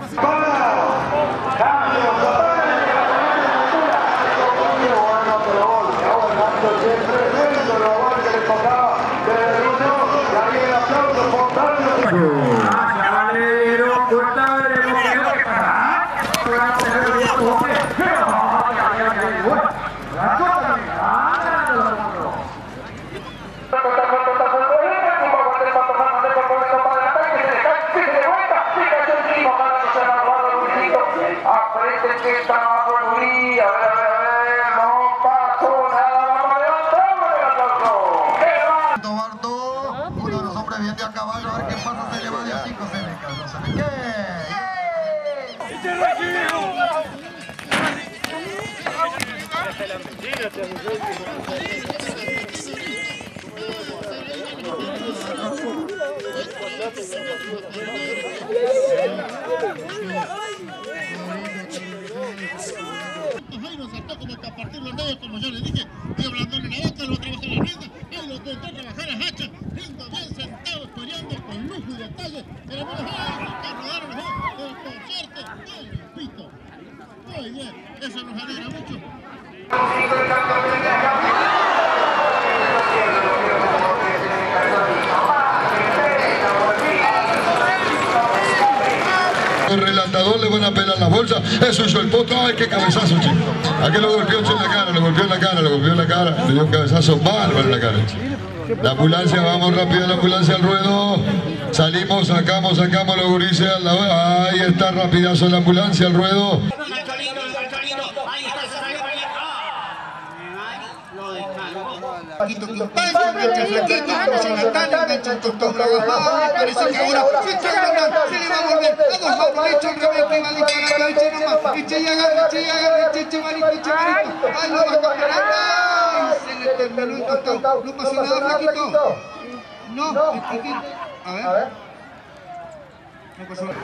S14: Thank you. Eso
S10: hizo el potro. Ay, qué cabezazo, che. ¿A qué lo golpeó en la cara? Lo golpeó en la cara, lo golpeó en la cara. Le dio un cabezazo bárbaro en la cara. La ambulancia, vamos rápido, la ambulancia al ruedo. Salimos, sacamos, sacamos los gurises. Ahí está rapidazo la ambulancia al ruedo.
S3: Engancha Flaquito, Natalia, Tostón parece que ahora se está ganando, se le va a volver a dos manos, derecho al revés, que va a disparar, eche nomás, eche y agarra, eche y agarra, eche, eche marito, eche marito, ay, lo va a cambiar, ay, se le terminó el Tostón, no pasó nada Flaquito, no, el Flaquito, a ver, no pasó nada.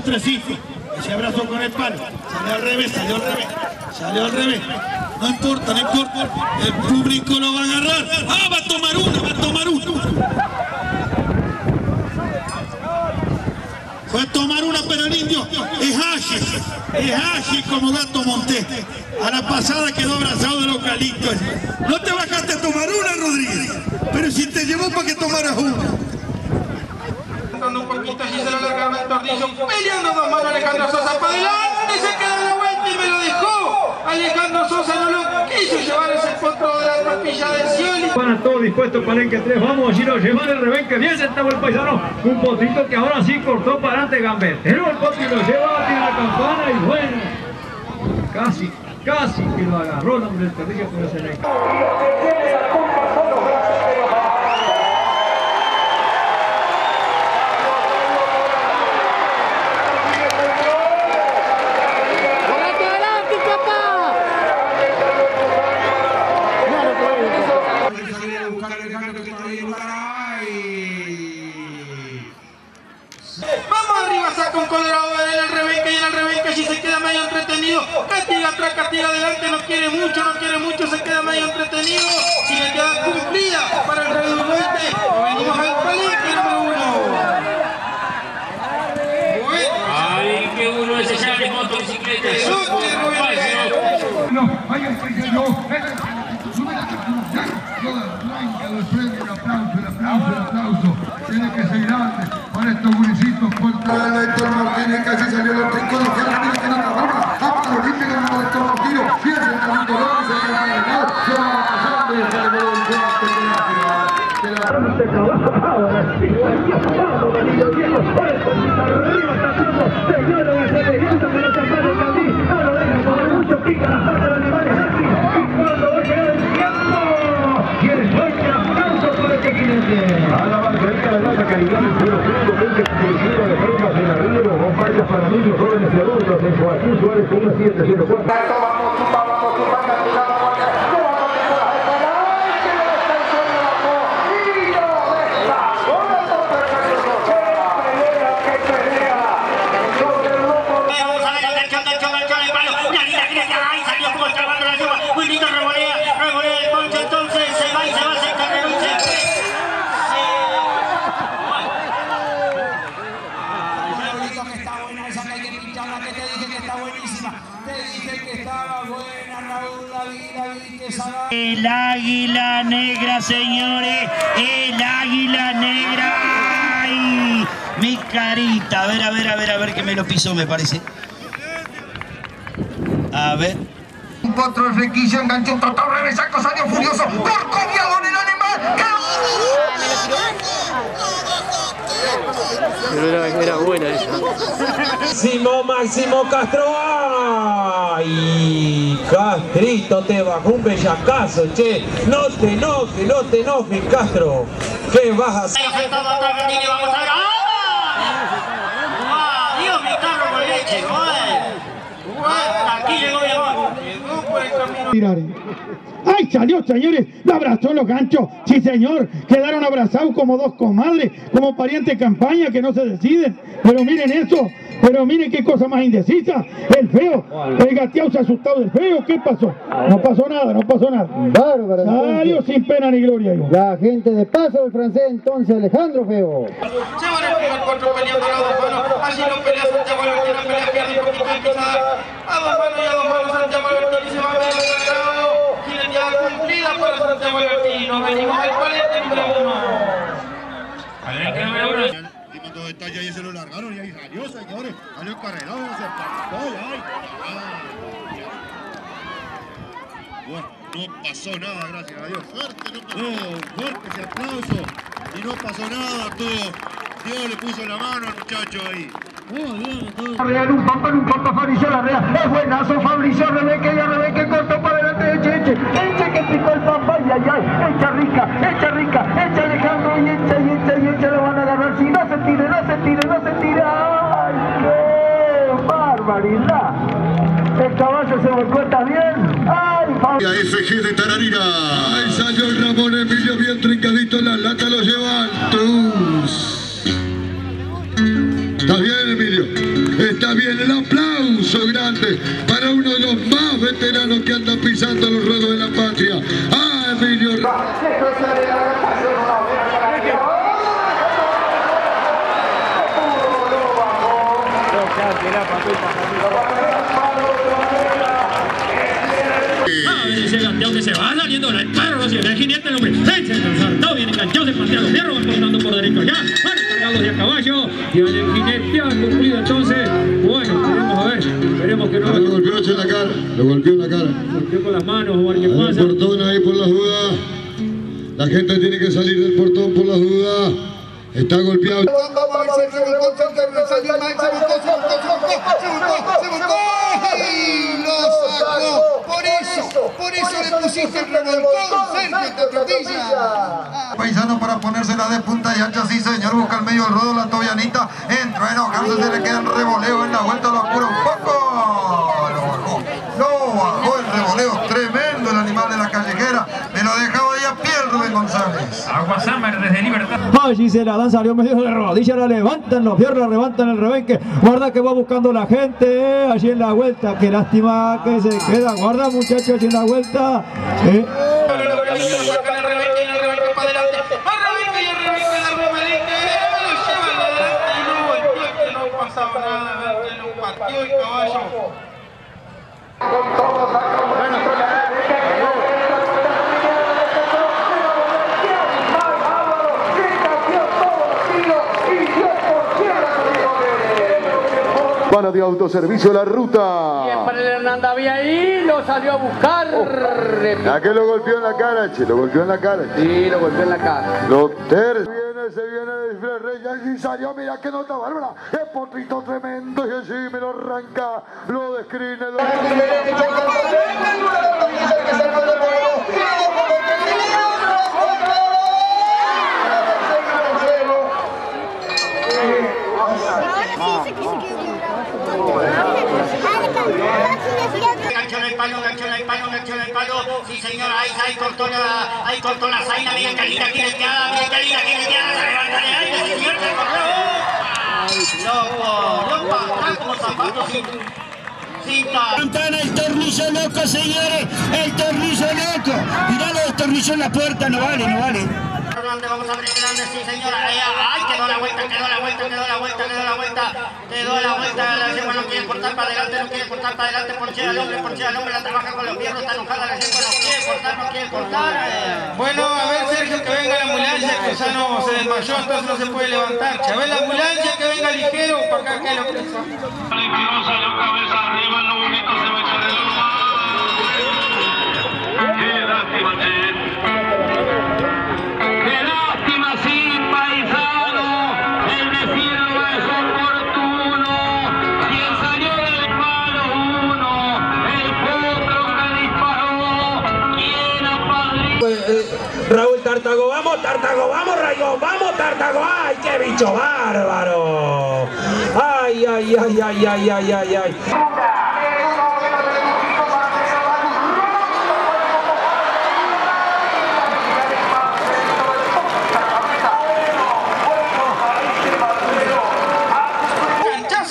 S6: Ese postrecito, ese abrazo con el palo, salió al revés, salió al revés, salió al revés. No importa, no importa, el público lo va a agarrar. Ah, va a tomar una, va a tomar una. Fue a tomar una, pero el indio es ágil, es ágil como gato montés. A la pasada quedó abrazado de los eucaliptos. No te bajaste a tomar una, Rodríguez, pero si te llevó para que tomaras una.
S23: Se lo largaba el tordillo. Peleando dos manos Alejandro Sosa para adelante. Se quedó la vuelta y me lo dejó. Alejandro Sosa no lo quiso llevar ese potro de la tropilla de Scioli.
S12: Van a todos dispuestos para el que tres. Vamos, allí lo llevan el rebenque. Bien sentado el paisano. Un potrito que ahora sí cortó para adelante Gambetero. El potro lo lleva, tiene la campana y bueno. Casi
S16: Casi que lo agarró el hombre del Terrillo, pero se le
S23: saca un colorado en el rebenque y en el rebenque si se queda medio entretenido. Castiga atrás, castiga adelante, no quiere mucho, no quiere mucho, se queda medio entretenido. Si le queda cumplida para el redundante, venimos al palenque número uno.
S31: Ay, qué uno ese ya de motocicleta.
S12: No, vaya yo. El premio, el aplauso, el aplauso, el aplauso. Tiene que ser para estos gurisitos. Contra Héctor Martínez, casi salió de Ojeda. Mira que no forma. A para Olímpica, ganó Héctor Martínez. Y el sentamiento de oro, se va a ganar. Se va pasando y se le va el guante que la
S16: Ahora sí, vamos, Danilo Diego, por el poquito arriba está todo, señora, va a ser leyenda de la campana de Candí, ahora venga, por mucho pica la pata de animales así, y cuando va a llegar el tiempo, y el sueño aplauso por el tequinete.
S3: A la banderita de la calidad y puro frío, mente exclusiva de premios en arriba, con fallas para niños, jóvenes y Joaquín Suárez, 1704.
S2: Vamos a ver, enganchó, enganchó, enganchó el palo. La línea, la línea, ahí salió como trabando la lluvia. Muy lindo revolea, revolea el ponche, entonces se va y se va, se encarga y se...
S23: Raulito, que está buena esa que hay que pincharla, que te dije que está buenísima. Te dije que estaba buena, Raúl, la vi, la vi, que esa
S2: El águila negra, señores. El águila negra. Ay, mi carita. A ver, a ver, a ver, a ver que me lo pisó, me parece. A ver.
S32: Un potro el flequillo, enganchó un total rebesaco, salió furioso, corcoviado en el animal,
S5: Pero era, era buena esa. Máximo, Máximo Castro. ¡Ay! Castrito te bajó un bellacazo, che. No te enojes, no te enojes, Castro. ¿Qué vas a hacer?
S2: Ahí afectado atrás, Gardini, vamos a ver. ¡Ah! ¡Ah! Dios, mi carro con leche, Aquí llegó mi amor. Llegó por el camino.
S33: ¡Ay, salió, señores! ¡Lo abrazó los ganchos! ¡Sí, señor! Quedaron abrazados como dos comadres, como parientes de campaña que no se deciden. Pero miren eso, pero miren qué cosa más indecisa. El feo, el gateado se ha asustado del feo. ¿Qué pasó? No pasó nada, no pasó nada.
S34: Bárbaro.
S33: Salió
S34: entonces.
S33: sin pena ni gloria. hijo.
S34: La gente de paso del francés entonces Alejandro Feo.
S23: Se van el primer cuatro peleando a dos manos. Así no pelea Santiago Albertino, pelea pierde un poquito de pisada. A dos manos y a dos manos Santiago Albertino se va a ver cumplida por Santiago Albertino. Venimos al palete número uno.
S31: Palenque número uno.
S14: Dimos dos detalles y se lo largaron y ahí salió, señores. Salió encarrerado, se y ay. Bueno, no pasó nada, gracias a Dios. Fuerte, no pasó. No, fuerte ese aplauso. Y no pasó nada, todo. Dios le puso la mano al muchacho ahí.
S16: Arrea en un pampa, un pampa, Fabricio Larrea. Es buenazo, Fabricio Rebeque, ya Rebeque cortó para delante de Cheche. Cheche que picó el pampa, ay, ay, ay. Echa rica, echa rica, echa Alejandro y echa y echa y echa. Lo van a agarrar. Si no se tire, no se tire, no se tire. ¡Ay, qué barbaridad! El caballo se volcó, ¿está bien? ¡Ay,
S10: Y a FG de Tararira. Ahí salió el Ramón Emilio bien trincadito en la lata, lo llevan tus. El aplauso grande para uno de los más veteranos que andan pisando los ruedos de la patria. ¡Ah, Emilio!
S9: Se va saliendo sirve el jinete, el. Se saltó, viene se por derecho ya. Van cargados de a caballo. Y el jinete cumplido entonces. Bueno, veremos a ver. Esperemos que no.
S10: Lo golpeó en la cara. Lo golpeó en la cara.
S9: Golpeó con las manos, a ver qué
S10: El
S9: pasa.
S10: portón ahí por las dudas. La gente tiene que salir del portón por las dudas. Está golpeado.
S32: Se volcó, se volcó, se volcó, se volcó, se volcó, y lo sacó.
S7: Por eso, por eso le pusiste el revolcón, Sergio Tepetilla. Paisano para ponérsela de punta y ancha, sí señor, busca el medio del rodo, la tobianita, entra enojándose, se le queda el revoleo en la vuelta, lo apura un poco. Lo bajó, lo bajó el revoleo, tremendo el animal de la callejera, me lo dejaba ahí a Rubén González.
S16: Agua Summer desde Libertad.
S3: Allí se la dan, salió medio de rodilla, la levantan los fierros, la levantan el rebenque. Guarda que va buscando la gente, eh, allí en la vuelta. Qué lástima que se queda. Guarda muchachos, allí en la vuelta. Eh,
S10: De autoservicio La Ruta.
S11: Siempre el Hernán había ahí, lo salió a buscar.
S10: ¿A qué lo golpeó en la cara, che? Lo golpeó en la cara. che.
S11: Sí, lo golpeó en la cara.
S10: Lo ter- Se viene, se viene el Rey. Y salió, mira qué nota bárbara. Es potrito tremendo. Y así me lo arranca. Lo descrine. Lo...
S2: Gancho en el palo, gancho en el palo, gancho en el palo. Sí, señor, ahí, ahí cortó la, ahí cortó la zaina. Miren qué linda tiene quedada, miren qué linda tiene quedada. Se levanta de aire, sí, señor, se corrió. Loco, loco, atrás como zapatos sin, sin ta-
S24: Campana, el tornillo loco, señores, el tornillo loco. Mirá lo destornilló en la puerta, no vale, no vale.
S2: Fernández, vamos a abrir Fernández, sí señora, ay, quedó la vuelta, quedó la vuelta, quedó la vuelta, quedó la vuelta, quedó la vuelta, la yegua no quiere cortar para adelante, no quiere cortar para adelante, ponchea al hombre, ponchea al hombre, la trabaja con los fierros, está enojada la yegua, no quiere cortar, no quiere cortar. eh.
S23: Bueno, a ver Sergio, que venga la ambulancia, que ya no se desmayó, entonces no se puede levantar. A ver la ambulancia, que venga ligero, para acá que lo presa.
S9: cabeza arriba, lo bonito se va a echar el Qué lástima,
S5: vamos Tartago, vamos Rayón, vamos Tartago, ay, qué bicho bárbaro. Ay, ay, ay, ay, ay, ay, ay, ay.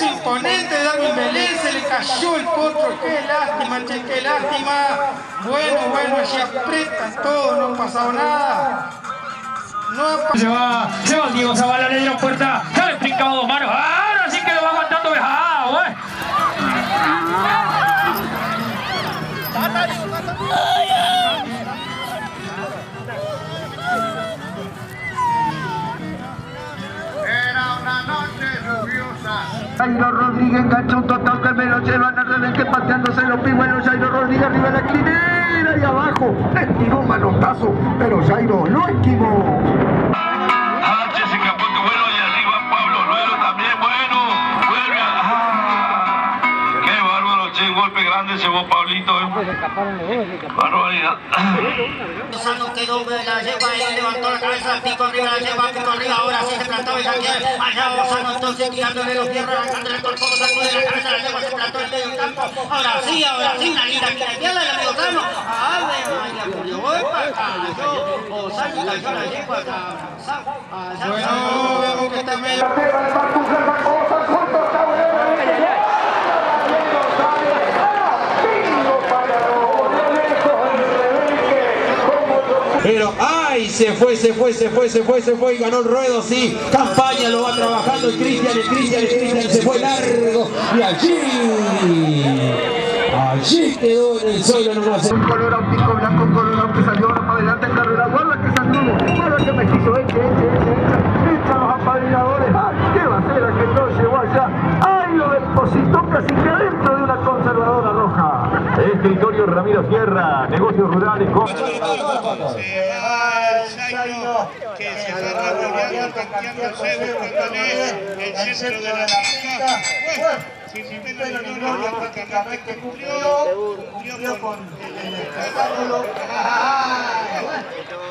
S23: Imponente de Darwin se le cayó el potro, qué lástima, che, qué lástima. Bueno, bueno, allí apretan todo, no ha pasado nada. No ha pasado
S16: Se va, se va el Diego Zavala, le dieron puerta. Ya le trincaba dos manos. Ahora sí que lo va aguantando Bejao, eh.
S7: Era una noche lluviosa.
S8: Jairo Rodríguez engancha un total que me lo llevan al rebenque pateándose los pibuelos. Jairo Rodríguez arriba de la clinera y abajo. Le tiró un manotazo, pero Jairo lo esquivó.
S9: Grande se va Pablito, eh. Barbaridad.
S2: Lozano quedó la yegua ahí, levantó la cabeza, pico arriba la yegua, pico arriba, ahora sí se plantó el Javier, allá Lozano entonces tirándole los fierros, arrancándole el cuerpo, sacude la cabeza, la yegua se plantó en medio campo, ahora sí, ahora sí, una linda quinetiala, el amigo Lozano, ave María, Julio, opa, cayó, Lozano cayó la yegua, allá,
S23: Bueno, vemos que está medio...
S5: Pero, ay, se fue, se fue, se fue, se fue, se fue y ganó el ruedo, sí. Campaña lo va trabajando el Cristian, el Cristian, el Cristian, se fue largo. Y allí, allí quedó en el suelo nomás.
S8: Un color óptico blanco, un color que salió para adelante en carrera. Guarda que saludo, guarda que me quiso, eche, eche, eche, echa, echa los apadrinadores. ¡Ay, qué va a ser que no llegó allá! ¡Ay, lo depositó casi que dentro de una conservadora roja!
S13: Escritorio Ramiro Sierra, negocios rurales con...
S7: que se fue revolviendo, tanteándose, buscándole el centro de la pista.
S17: Pero no, no, ya prácticamente cumplió, cumplió con el espectáculo.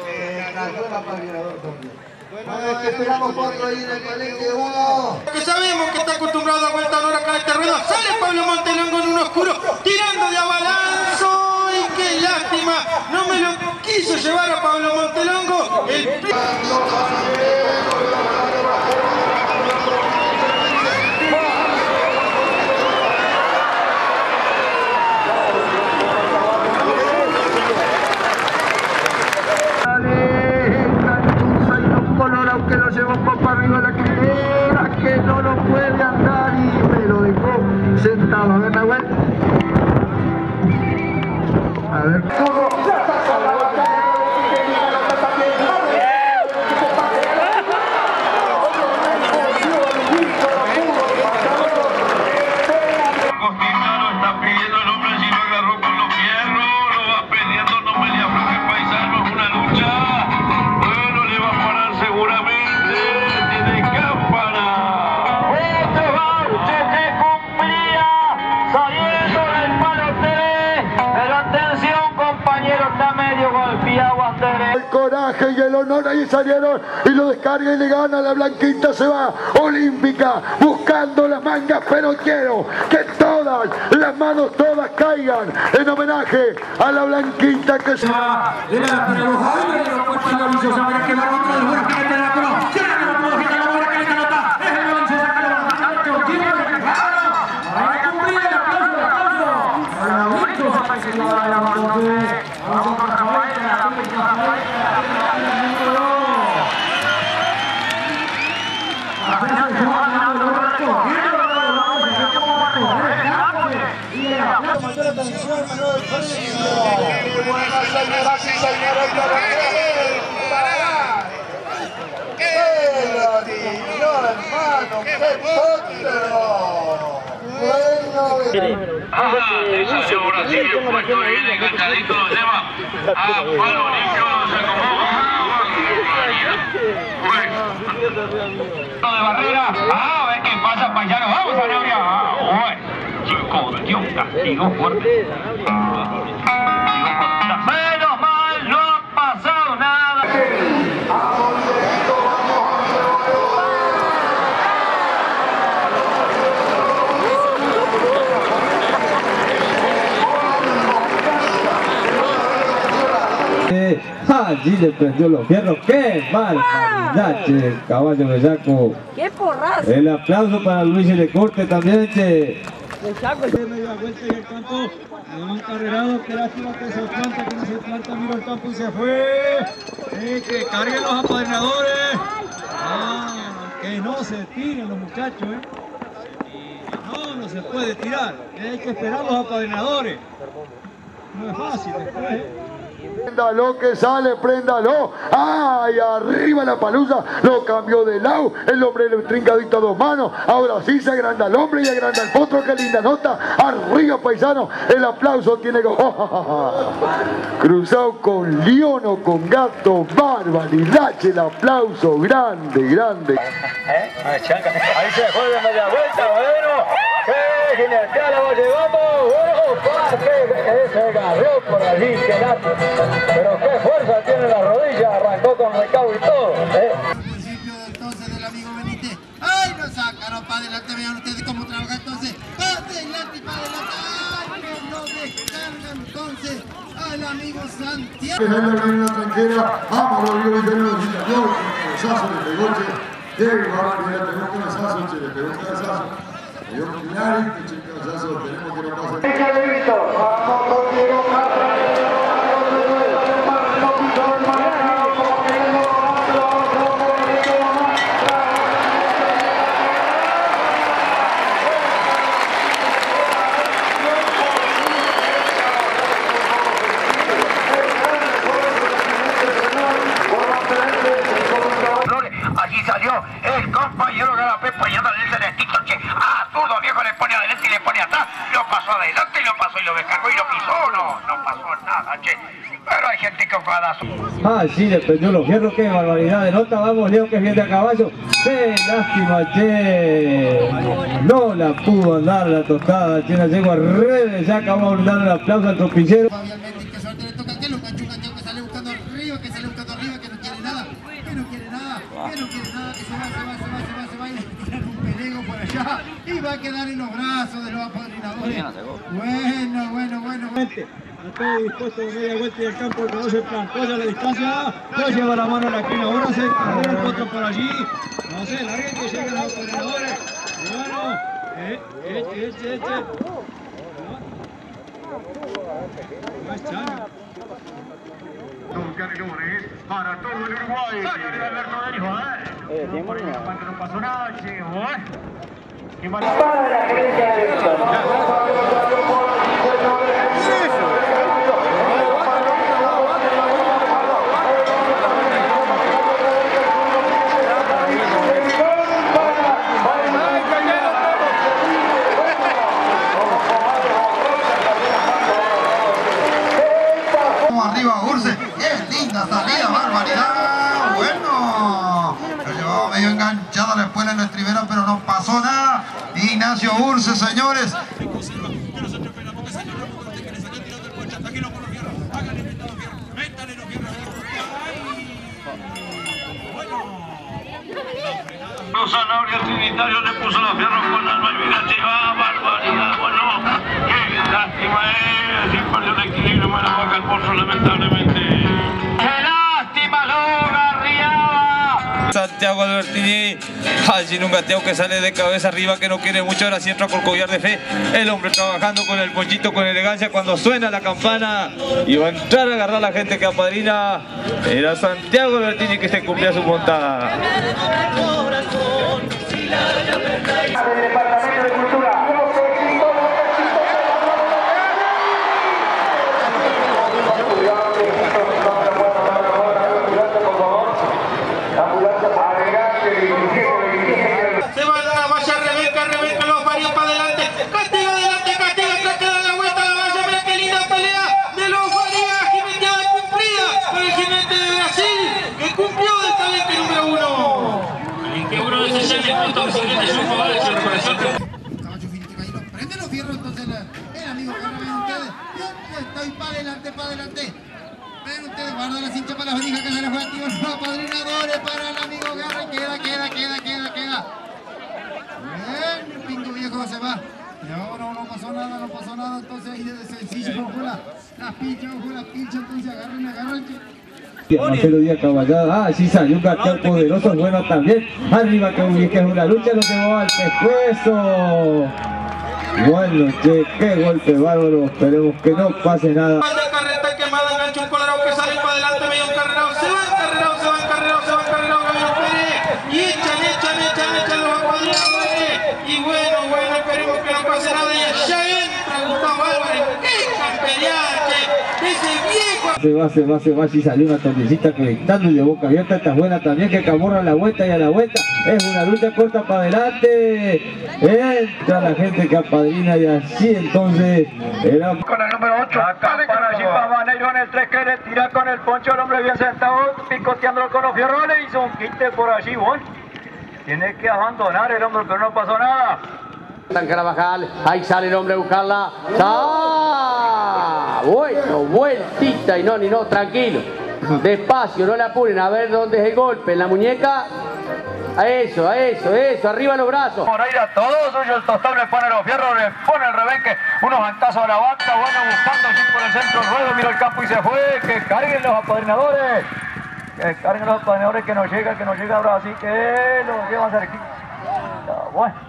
S17: Eh, cayó el apagador también. Bueno, es que esperamos cuatro ahí en el uno.
S23: Que sabemos que está acostumbrado a vuelta ahora acá este ruedo. Sale Pablo Montelongo en un oscuro, tirando de abalanzo. ¡Y qué lástima! No me lo quiso llevar a Pablo Montelongo. El
S17: Colorado que lo llevó para arriba la carrera, que no lo puede andar y me lo dejó sentado. A ver, Nahuel. A ver.
S8: Costillano está pidiendo
S10: salieron y lo descarga y le gana. La blanquita se va olímpica buscando las mangas pero quiero que todas las manos todas caigan en homenaje a la blanquita que se va
S9: de la paradoja y de la puerta de Lorenzo sabrá que va contra el buena que de la pro cierra que la pro la buena que nota es el Lorenzo saca la baja tiene que dejarlo ahí cumplir el aplauso el aplauso a la Lorenzo saca y se la da la entonces vamos con Rafael que la tiene que Rafael que la tiene que la tiene que a veces se va ganando el Lorenzo tiene que dar la mano se va a correr y el aplauso
S17: Mayor atención, Manuel Qué buena Pará. ¡Qué lo tiró, hermano! ¡Qué potro! Bueno,
S8: ahí salió Brasil, puesto bien enganchadito, lo lleva a palo limpio, se acomoda. Bueno, de barrera, a ver qué pasa, paisano, vamos a Neuria. Bueno, chico, dio un castigo fuerte.
S5: Allí le prendió los fierros. ¡Qué barbaridad, che! Caballo bellaco.
S35: ¡Qué porrazo!
S5: El aplauso para Luis de Corte también, che.
S12: Se me dio vuelta en el campo, le un carrerado, qué lástima que se planta, que no se planta, mira el campo y se fue. Eh, que carguen los apadrinadores. Ah, que no se tiren los muchachos, eh. No, no se puede tirar, hay que esperar los apadrinadores. No es fácil después, eh.
S10: Préndalo que sale, préndalo. ¡Ay! Arriba la palusa. Lo cambió de lado. El hombre le trincadito a dos manos. Ahora sí se agranda el hombre y agranda el potro. ¡Qué linda nota! Arriba, paisano. El aplauso tiene que. Cruzado con león o con gato. Barbaridad. El aplauso grande, grande.
S36: Ahí se de media vuelta, bueno. ¡Oh, que ese agarró por allí! ¡Qué lástima! Pero qué fuerza tiene la rodilla, arrancó con recao y todo. ¿eh?
S17: principio entonces del amigo Benítez. ¡Ay, lo sacaron para adelante! Vean ustedes cómo trabaja entonces. ¡Para adelante y para adelante! ¡Ay, que lo descarga entonces al amigo Santiago!
S10: Dejando la arena tranquila, vamos, Guillermo de Señor, cabezazo le pegó, che. Le pegó un cabezazo, che, le pegó un cabezazo. Le dio che, cabezazo, tenemos que no pase.
S3: Allí compañero de la Pepa y anda en el che. Ah, zurdo viejo le pone adelante y le pone atrás. Lo pasó adelante y lo pasó y lo descargó y lo pisó. No, no pasó nada, che.
S13: Pero hay gente que guadazo.
S5: Ah, sí, le prendió los fierros, qué barbaridad de nota, vamos León que viene a caballo, qué lástima, che, no la pudo andar la tostada, che, la al revés, ya acabamos de dar un aplauso al tropillero.
S17: Y va a quedar en los brazos de los apadrinadores. Bueno, bueno, bueno.
S12: A todo dispuesto de media vuelta y el campo, el se plantó ya la distancia, no lleva la mano a la esquina, ahora se carrera el potro por allí, no sé, la que llegan los apadrinadores, y bueno, eh, eche, eche, eche. No es
S7: Cargadores para todo el Uruguay. Alberto del Hijo, ¿eh? Esa parte no pasó nada, che, bueno. Qué mal.
S3: Allí en un gateo que sale de cabeza arriba que no quiere mucho, ahora sí entra con collar de fe, el hombre trabajando con el ponchito con elegancia cuando suena la campana y va a entrar a agarrar a la gente que apadrina, era Santiago Albertini que se cumplía su montada.
S17: Apadrinadores para el amigo Garra. Queda, queda, queda, queda, queda. Bien, el pingo viejo se va. No, no, no pasó nada, no pasó nada. Entonces ahí de sencillo, ojo la, la pincha, ojo la pincha. Entonces agarren, agarren.
S5: Marcelo Díaz Caballada, ah, sí salió un gateo poderoso, bueno también, arriba que que es una lucha, lo llevó al pescuezo. Bueno, che, qué golpe bárbaro, esperemos que no pase nada.
S23: Bueno, esperemos que no pase nada, y allá entra Gustavo Álvarez, qué campeonato, ese viejo.
S5: Se va, se va, se va, si salió una tornecita conectando y de boca abierta, esta es buena también, que camorra la vuelta y a la vuelta, es una lucha corta para adelante, entra la gente que apadrina y así entonces era...
S13: Con el número 8. Para allí para Vaneiro en el 3 que le tira con el poncho, el hombre bien sentado, picoteándolo con los fierrones, hizo un quite por allí, bueno. Tiene que abandonar el hombre, pero no pasó nada.
S11: San Carabajal, ahí sale el hombre a buscarla. ¡Ah! Bueno, vueltita y no, ni no, tranquilo. Despacio, no la apuren, a ver dónde es el golpe. En la muñeca. A eso, a eso, eso, arriba los brazos.
S13: Por ahí a todos suyo el tostón le pone los fierros, le pone el rebenque, unos ventazos a la vaca, bueno, buscando allí por el centro ruedo, miró el campo y se fue, que carguen los apadrinadores, que carguen los apadrinadores que nos llega, que nos llega ahora, así que los llevan cerquita. Bueno.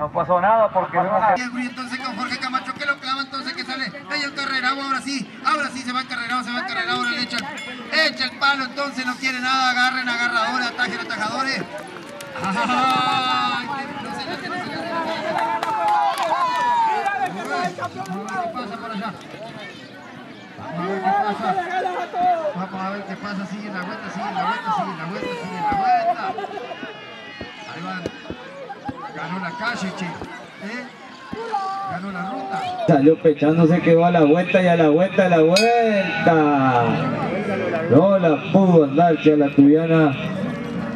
S13: No pasó nada porque vemos que...
S17: Y entonces con Jorge Camacho que lo clava entonces que sale medio encarrerado ahora sí, ahora sí se va encarrerado, se va encarrerado, ahora le echa, echa el palo entonces no quiere nada, agarren agarradores, atajen atajadores. Ay, no se le no se le pasa por allá. Vamos a ver qué pasa. Vamos a ver qué pasa, sigue la vuelta, sigue la vuelta, sigue la vuelta, sigue la vuelta. Ahí van. Ganó la calle, che. ¿Eh?
S37: Salió pechándose que va a la vuelta y a la vuelta, a la vuelta. No la pudo andar la tuyana.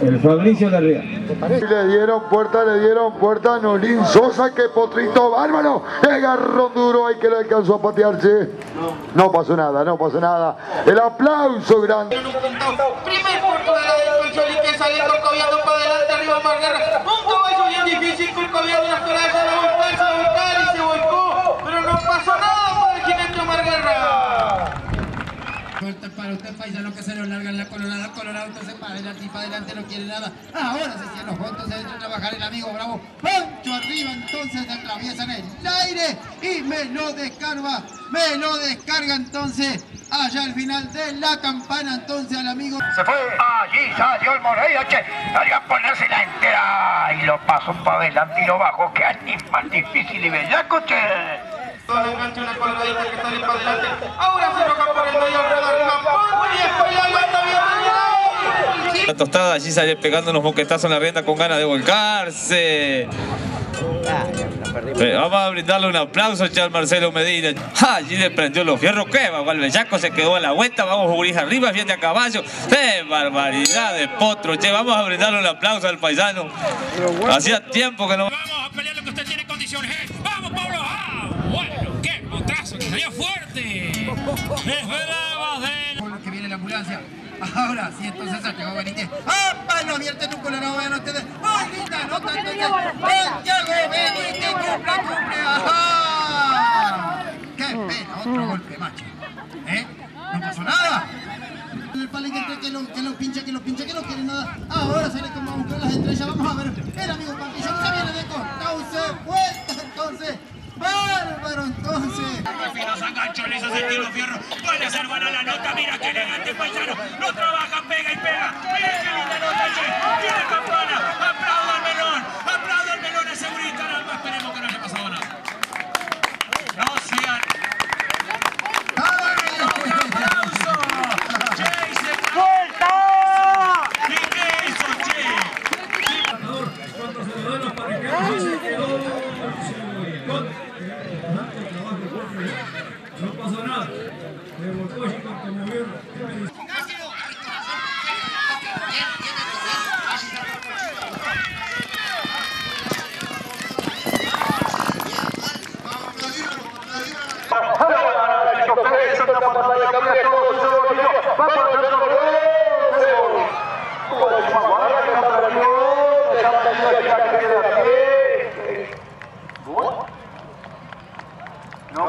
S37: El Fabricio Larrea.
S10: Le dieron puerta, le dieron puerta a Nolín Sosa, que potrito bárbaro. El garrón duro, hay que le alcanzó a patearse. No pasó nada, no pasó nada. El aplauso grande.
S23: Primer que sale corcoviando para adelante, arriba Margarra. Un caballo bien difícil, corcoviando las colas, se la volcó, se y se volcó. Pero no pasó nada por el jinete Margarra.
S17: Para usted, paisano, que se lo larga en la colorada. Colorado, entonces para adelante y para adelante no quiere nada. Ahora se cierra los ojos, se entra a trabajar el amigo Bravo. Poncho arriba, entonces atraviesan el aire y me lo descarga. Me lo descarga entonces allá al final de la campana, entonces al amigo.
S3: Se fue. Allí salió el Moreira, che. Salió a ponerse la entera. Y lo pasó para adelante y lo bajó. Que animal difícil y bellaco, che.
S23: Todo el enganche, una coloradita que sale para adelante. Ahora se toca por el medio, rueda arriba. Poncho y después la vuelta
S5: tostada allí sale pegando unos moquetazos en la rienda con ganas de volcarse. Eh, Vamos a brindarle un aplauso al Marcelo Medina. Ja, Allí le prendió los fierros. ¡Qué va! El bellaco se quedó a la vuelta. Vamos, Jurija arriba, viene a caballo. ¡Qué barbaridad de potro! Che, vamos a brindarle un aplauso al paisano. Hacía tiempo que no.
S16: Vamos a pelear lo que usted tiene condiciones. ¿eh? ¡Vamos, Pablo! ¡Ah! Bueno, qué potrazo, que salió fuerte. Esperaba de...
S17: Que viene la ambulancia. Ahora sí, entonces se llegó Benítez. ¡Apa! No vierte tu colorado, vean ustedes. ¡Muy linda nota! Entonces, Santiago Benítez cumple, cumple. ¡Ajá! ¡Qué pena! Otro golpe, macho. ¿Eh? No pasó nada. El palenque entre que lo, que lo pincha, que lo pincha, que no quiere nada. Ahora sale como a buscar las estrellas. Vamos a ver. El amigo Pampillón se viene de costado se vuelta entonces. Bárbaro entonces.
S16: Finos enganchó, le hizo sentir los fierros. Puede ser buena la nota, mira qué elegante paisano. No trabaja, pega y pega. Mira qué linda nota, che. Tiene campana. Aplaudo al melón. Aplaudo al melón, aseguré caramba. Esperemos que no haya pasado nada. No sean. ¿Y qué hizo, che?
S12: No pasó nada. Me volcó y como vieron.
S3: No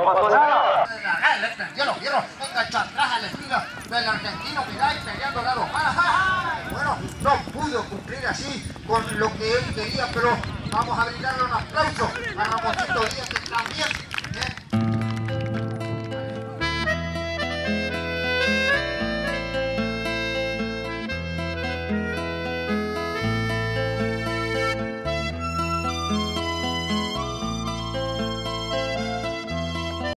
S3: pasó nada.
S17: así con lo que él quería, pero vamos a brindarle un aplauso a Ramoncito Díaz, que también